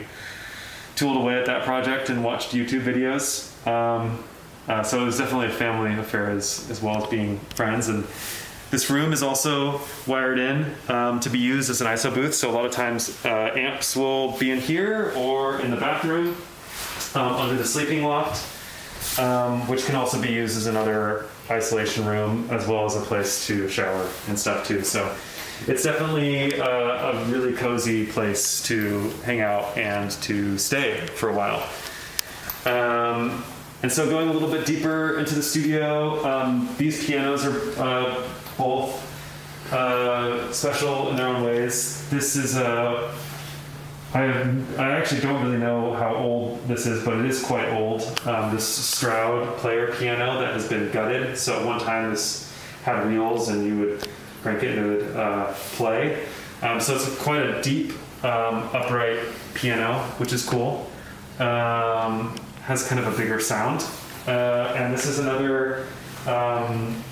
tooled away at that project and watched YouTube videos. Um, uh, so it was definitely a family affair as, as well as being friends. And this room is also wired in um, to be used as an ISO booth. So a lot of times uh, amps will be in here or in the bathroom um, under the sleeping loft, um, which can also be used as another isolation room as well as a place to shower and stuff too. So it's definitely a, a really cozy place to hang out and to stay for a while. Um, and so going a little bit deeper into the studio, um, these pianos are uh, both uh, special in their own ways. This is a I, I actually don't really know how old this is, but it is quite old. Um, this Stroud player piano that has been gutted. So at one time this had wheels and you would crank it and it would uh, play. Um, so it's quite a deep um, upright piano, which is cool. Um, has kind of a bigger sound. Uh, and this is another um,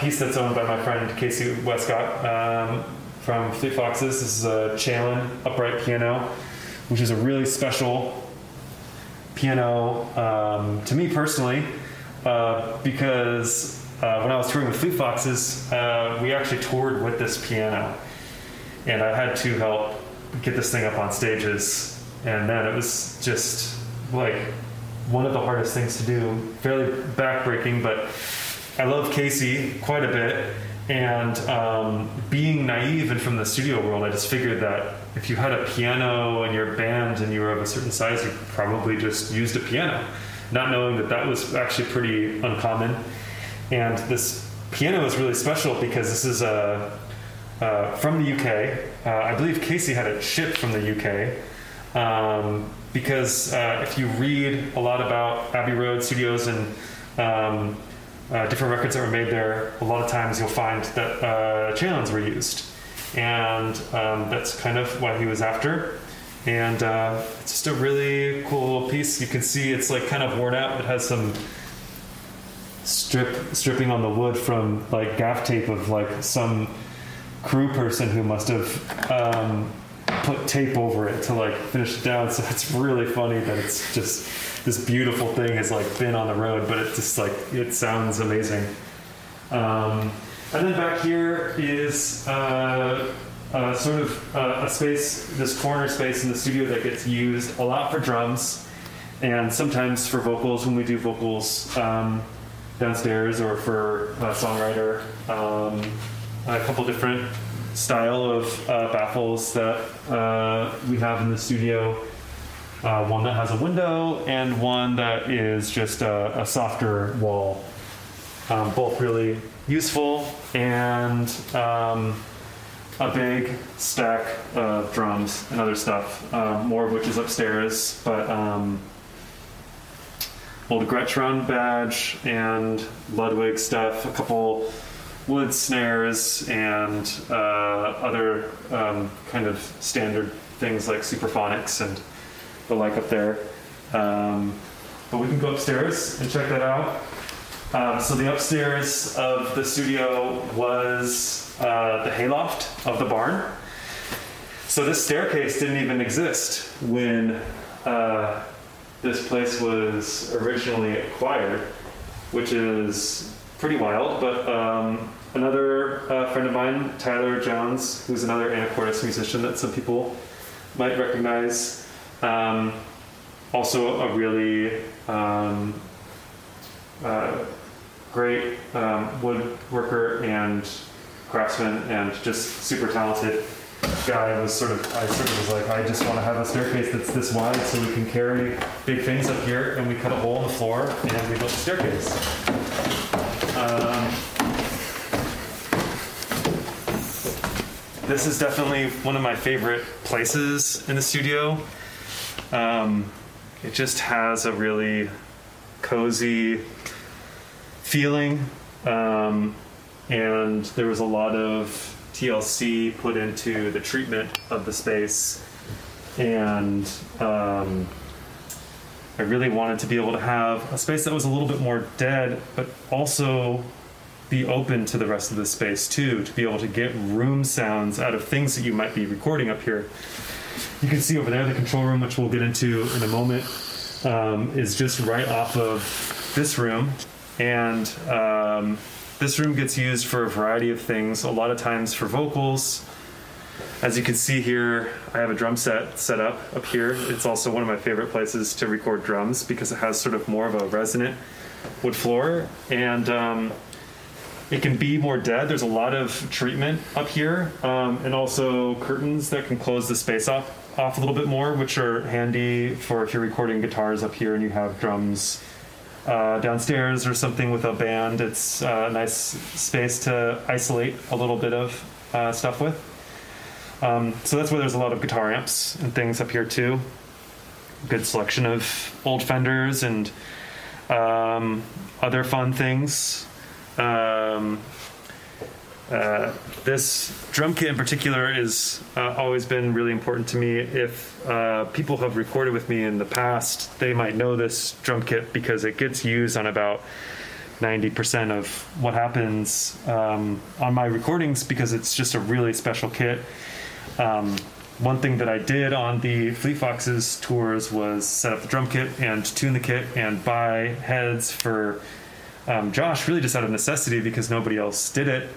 piece that's owned by my friend Casey Wescott um, from Fleet Foxes. This is a Challen upright piano, which is a really special piano um, to me personally, uh, because uh, when I was touring with Fleet Foxes, uh, we actually toured with this piano, and I had to help get this thing up on stages, and then it was just like one of the hardest things to do, fairly backbreaking, but I love Casey quite a bit. And um, being naive and from the studio world, I just figured that if you had a piano in your band and you were of a certain size, you probably just used a piano, not knowing that that was actually pretty uncommon. And this piano is really special because this is a, uh, from the UK. Uh, I believe Casey had it shipped from the UK. Um, because uh, if you read a lot about Abbey Road Studios and um, uh, different records that were made there, a lot of times you'll find that uh, were used. And um, that's kind of what he was after. And uh, it's just a really cool piece. You can see it's like kind of worn out. It has some strip stripping on the wood from like gaff tape of like some crew person who must have um, put tape over it to like finish it down. So it's really funny that it's just this beautiful thing has like been on the road, but it just like it sounds amazing. Um, and then back here is uh, uh, sort of uh, a space, this corner space in the studio that gets used a lot for drums and sometimes for vocals when we do vocals um, downstairs or for a songwriter. Um, a couple different style of uh, baffles that uh, we have in the studio. Uh, one that has a window and one that is just a, a softer wall. Um, both really useful and um, a big stack of drums and other stuff, uh, more of which is upstairs. But um, old Gretsch Round badge and Ludwig stuff, a couple wood snares, and uh, other um, kind of standard things like Supraphonics and the like up there. Um, but we can go upstairs and check that out. Um, so the upstairs of the studio was uh, the hayloft of the barn. So this staircase didn't even exist when uh, this place was originally acquired, which is pretty wild. But um, another uh, friend of mine, Tyler Jones, who's another anacortes musician that some people might recognize, um, also a really um, uh, great um, woodworker and craftsman and just super talented guy was sort of I sort of was like I just want to have a staircase that's this wide so we can carry big things up here and we cut a hole in the floor and we built a staircase. Um, this is definitely one of my favorite places in the studio. Um, it just has a really cozy feeling, um, and there was a lot of TLC put into the treatment of the space, and um, I really wanted to be able to have a space that was a little bit more dead, but also be open to the rest of the space too, to be able to get room sounds out of things that you might be recording up here. You can see over there the control room, which we'll get into in a moment, um, is just right off of this room. And um, this room gets used for a variety of things, a lot of times for vocals. As you can see here, I have a drum set set up up here. It's also one of my favorite places to record drums because it has sort of more of a resonant wood floor. And um, it can be more dead. There's a lot of treatment up here, um, and also curtains that can close the space off off a little bit more, which are handy for if you're recording guitars up here and you have drums uh, downstairs or something with a band. It's uh, a nice space to isolate a little bit of uh, stuff with. Um, so that's where there's a lot of guitar amps and things up here too. Good selection of old Fenders and um, other fun things. Um, uh, this drum kit in particular has uh, always been really important to me. If uh, people have recorded with me in the past, they might know this drum kit because it gets used on about 90% of what happens um, on my recordings because it's just a really special kit. Um, one thing that I did on the Fleet Foxes tours was set up the drum kit and tune the kit and buy heads for um, Josh, really just out of necessity because nobody else did it.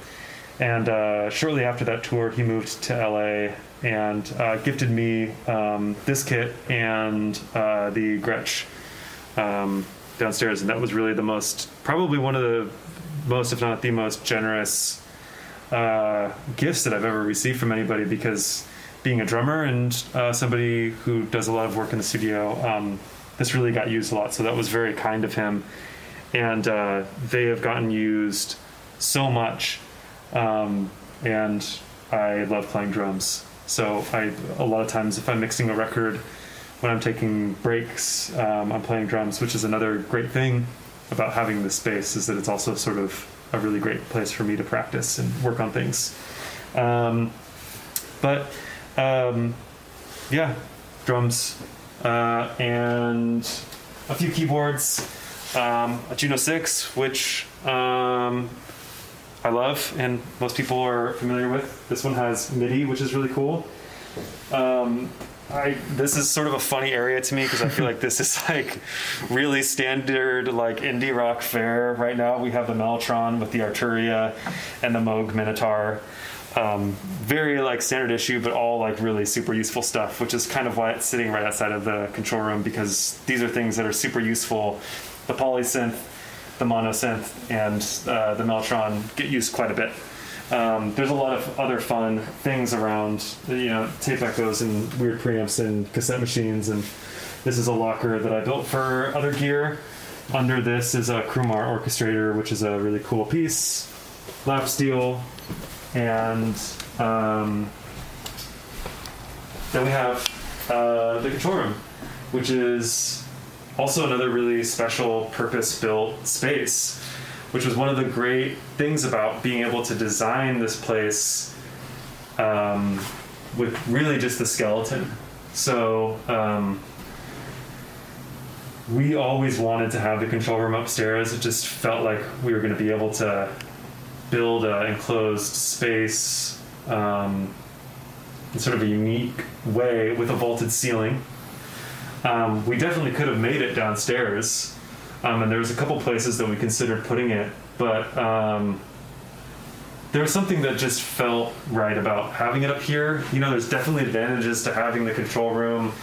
And uh, shortly after that tour, he moved to LA and uh, gifted me um, this kit and uh, the Gretsch um, downstairs. And that was really the most, probably one of the most, if not the most generous uh, gifts that I've ever received from anybody because being a drummer and uh, somebody who does a lot of work in the studio, um, this really got used a lot. So that was very kind of him. And uh, they have gotten used so much um, and I love playing drums. So I a lot of times if I'm mixing a record, when I'm taking breaks, um, I'm playing drums, which is another great thing about having this space is that it's also sort of a really great place for me to practice and work on things. Um, but um, yeah, drums uh, and a few keyboards, um, a Juno 6, which um, I love and most people are familiar with. This one has MIDI, which is really cool. Um, I this is sort of a funny area to me because I feel like this is like really standard like indie rock fare right now. We have the Mellotron with the Arturia and the Moog Minitaur. Um, very like standard issue, but all like really super useful stuff, which is kind of why it's sitting right outside of the control room because these are things that are super useful. The polysynth the monosynth and uh, the Mellotron get used quite a bit. um, there's a lot of other fun things around. You know, tape echoes and weird preamps and cassette machines. And this is a locker that I built for other gear. Under this is a Crumar orchestrator, which is a really cool piece. Lap steel, and um, then we have uh, the control room, which is also another really special purpose-built space which was one of the great things about being able to design this place um, with really just the skeleton. So um, we always wanted to have the control room upstairs. It just felt like we were going to be able to build an enclosed space um, in sort of a unique way with a vaulted ceiling. Um, we definitely could have made it downstairs um, and there was a couple places that we considered putting it, but um, there was something that just felt right about having it up here. You know, there's definitely advantages to having the control room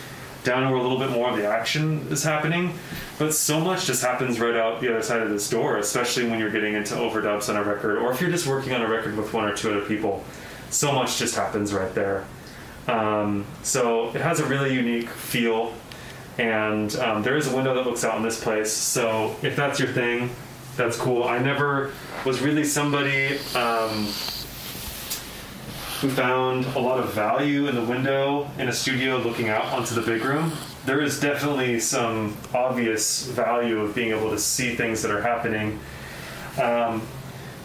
down where a little bit more of the action is happening, but so much just happens right out the other side of this door, especially when you're getting into overdubs on a record, or if you're just working on a record with one or two other people. So much just happens right there. Um, so it has a really unique feel and um, there is a window that looks out on this place. So if that's your thing, that's cool. I never was really somebody um, who found a lot of value in the window in a studio looking out onto the big room. There is definitely some obvious value of being able to see things that are happening. Um,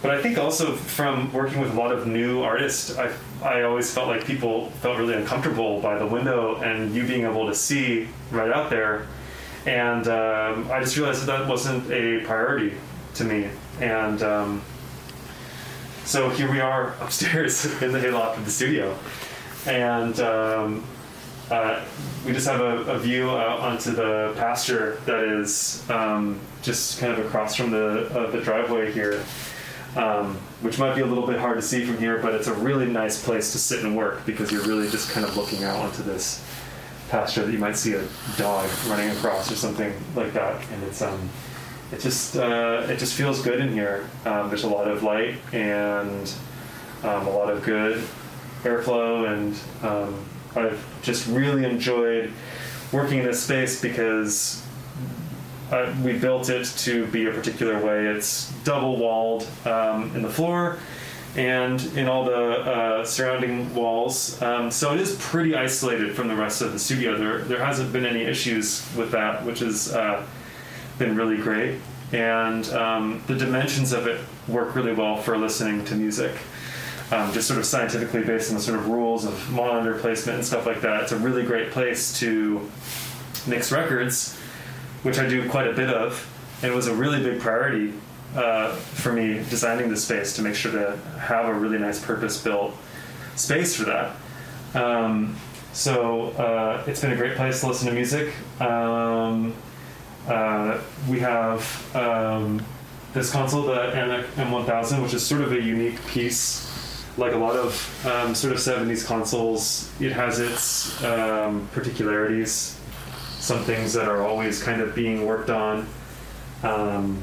but I think also from working with a lot of new artists, I, I always felt like people felt really uncomfortable by the window and you being able to see right out there. And um, I just realized that that wasn't a priority to me. And um, so here we are upstairs in the hayloft of the studio. And um, uh, we just have a, a, view out onto the pasture that is um, just kind of across from the, uh, the driveway here um, which might be a little bit hard to see from here, but it's a really nice place to sit and work because you're really just kind of looking out onto this pasture that you might see a dog running across or something like that, and it's um, it just uh, it just feels good in here. Um, there's a lot of light and um, a lot of good airflow, and um, I've just really enjoyed working in this space because uh, we built it to be a particular way. It's double walled um, in the floor and in all the uh, surrounding walls. Um, so it is pretty isolated from the rest of the studio. There, there hasn't been any issues with that, which has uh, been really great. And um, the dimensions of it work really well for listening to music. Um, just sort of scientifically based on the sort of rules of monitor placement and stuff like that. It's a really great place to mix records which I do quite a bit of. And it was a really big priority uh, for me designing the space to make sure to have a really nice purpose built space for that. Um, so uh, it's been a great place to listen to music. Um, uh, we have um, this console, the M1000, which is sort of a unique piece. Like a lot of um, sort of 70s consoles, it has its um, particularities some things that are always kind of being worked on. Um,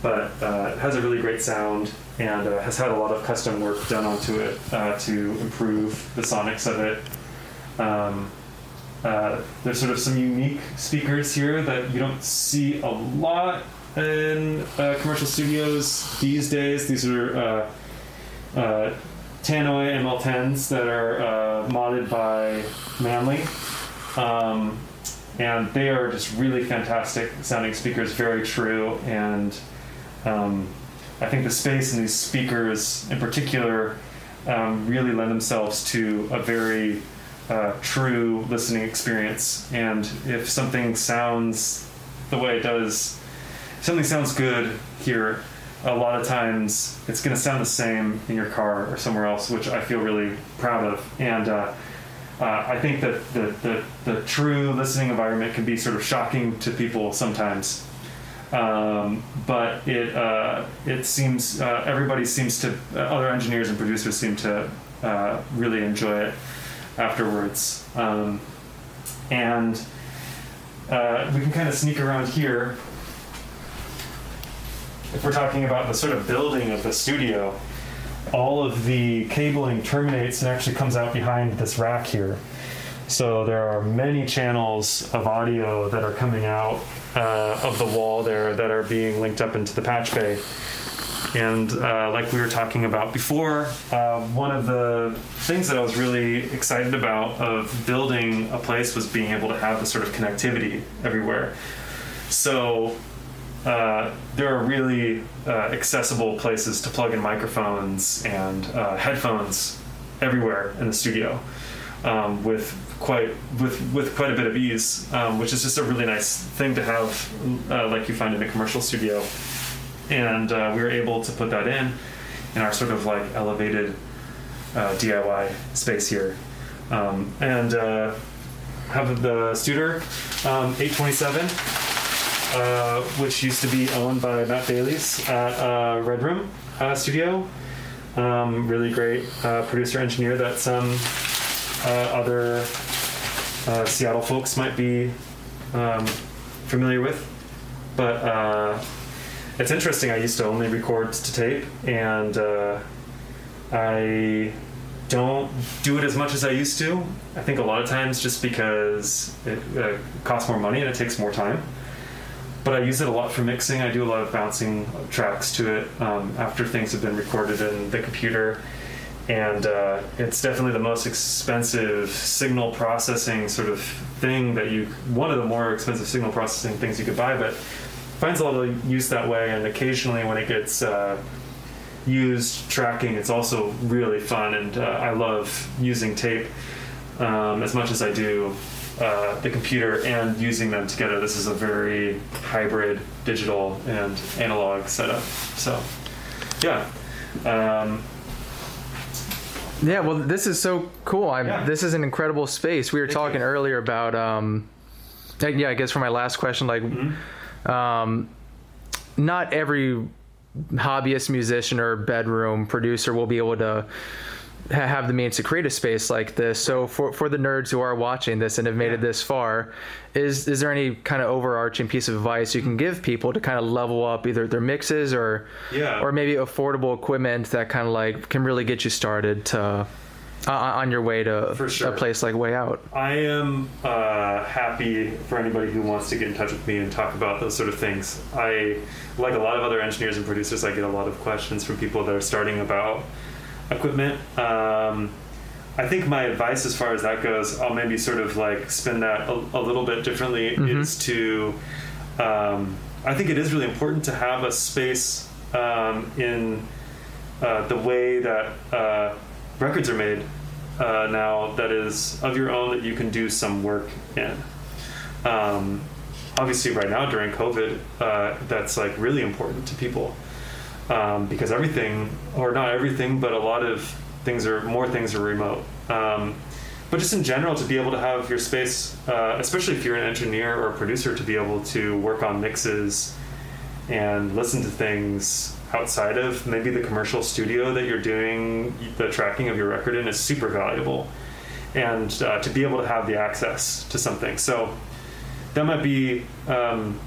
but uh, it has a really great sound and uh, has had a lot of custom work done onto it uh, to improve the sonics of it. Um, uh, there's sort of some unique speakers here that you don't see a lot in uh, commercial studios these days. These are uh, Tannoy ML10s that are modded by Manley. Um, and they are just really fantastic sounding speakers, very true. And um, I think the space in these speakers, in particular, um, really lend themselves to a very uh, true listening experience. And if something sounds the way it does, something sounds good here, a lot of times it's going to sound the same in your car or somewhere else, which I feel really proud of. And uh, uh, I think that the, the, the, true listening environment can be sort of shocking to people sometimes. Um, but it, uh, it seems, uh, everybody seems to, uh, other engineers and producers seem to uh, really enjoy it afterwards. Um, and uh, we can kind of sneak around here. If we're talking about the sort of building of the studio, all of the cabling terminates and actually comes out behind this rack here. So there are many channels of audio that are coming out uh, of the wall there that are being linked up into the patch bay. And uh, like we were talking about before, uh, one of the things that I was really excited about of building a place was being able to have the sort of connectivity everywhere. So uh, there are really uh, accessible places to plug in microphones and uh, headphones everywhere in the studio um, with quite with with quite a bit of ease, um, which is just a really nice thing to have, uh, like you find in a commercial studio. And uh, we were able to put that in in our sort of like elevated uh, DIY space here, um, and have the Studer? Um, 827, uh, which used to be owned by Matt Bayles at uh, Red Room uh, Studio. Um, really great producer engineer that some other Seattle folks might be um, familiar with, but it's interesting. I used to only record to tape, and uh, I don't do it as much as I used to. I think a lot of times just because it uh, costs more money and it takes more time. But I use it a lot for mixing. I do a lot of bouncing tracks to it um, after things have been recorded in the computer. And uh, it's definitely the most expensive signal processing sort of thing that you, one of the more expensive signal processing things you could buy. But finds a lot of use that way, and occasionally when it gets uh, used tracking, it's also really fun. And uh, I love using tape um, as much as I do uh, the computer and using them together. This is a very hybrid digital and analog setup. So, yeah. Um, yeah, well, this is so cool. I'm, Yeah. This is an incredible space. We were Thank talking you. earlier about, um, yeah, I guess for my last question, like, Mm-hmm. um, not every hobbyist musician or bedroom producer will be able to have the means to create a space like this. So for for the nerds who are watching this and have made it this far, is is there any kind of overarching piece of advice you can give people to kind of level up either their mixes or Yeah. or maybe affordable equipment that kind of like can really get you started to uh, on your way to sure. a place like Way Out? I am uh, happy for anybody who wants to get in touch with me and talk about those sort of things. I, like a lot of other engineers and producers, I get a lot of questions from people that are starting about equipment. Um, I think my advice, as far as that goes, I'll maybe sort of like spin that a, a little bit differently. Is to, um, I think it is really important to have a space um, in uh, the way that uh, records are made uh, now that is of your own that you can do some work in. Um, obviously, right now during COVID, uh, that's like really important to people um, because everything, or not everything, but a lot of things are more things are remote. Um, but just in general, to be able to have your space, uh, especially if you're an engineer or a producer, to be able to work on mixes and listen to things outside of maybe the commercial studio that you're doing the tracking of your record in is super valuable and uh, to be able to have the access to something so that might be um,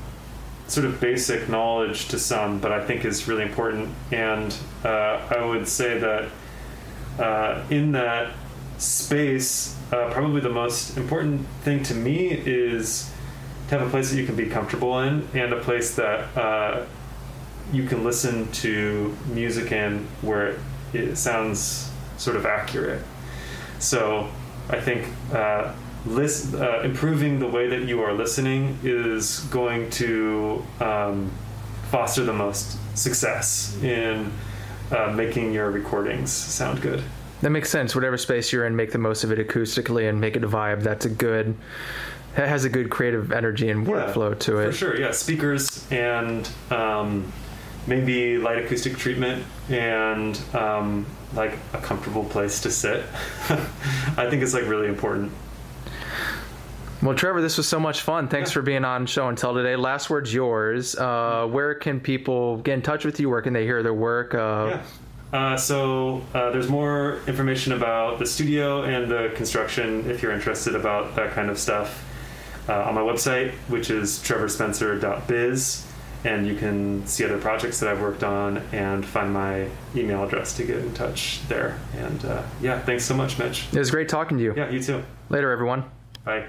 sort of basic knowledge to some but i think is really important and uh, i would say that uh, in that space uh, probably the most important thing to me is to have a place that you can be comfortable in and a place that uh, you can listen to music in where it, it sounds sort of accurate. So I think uh, list, uh, improving the way that you are listening is going to um, foster the most success in uh, making your recordings sound good. That makes sense. Whatever space you're in, make the most of it acoustically and make it a vibe. That's a good. That has a good creative energy and Yeah, workflow to it. For sure, yeah. Speakers and um, maybe light acoustic treatment and um, like a comfortable place to sit. I think it's like really important. Well, Trevor, this was so much fun. Thanks Yeah. for being on Show and Tell today. Last word's yours. Uh, where can people get in touch with you? Where can they hear their work? Uh, Yeah. Uh, so uh, there's more information about the studio and the construction if you're interested about that kind of stuff uh, on my website, which is trevorspencer.biz. and you can see other projects that I've worked on and find my email address to get in touch there. And uh, yeah, thanks so much, Mitch. It was great talking to you. Yeah, you too. Later, everyone. Bye.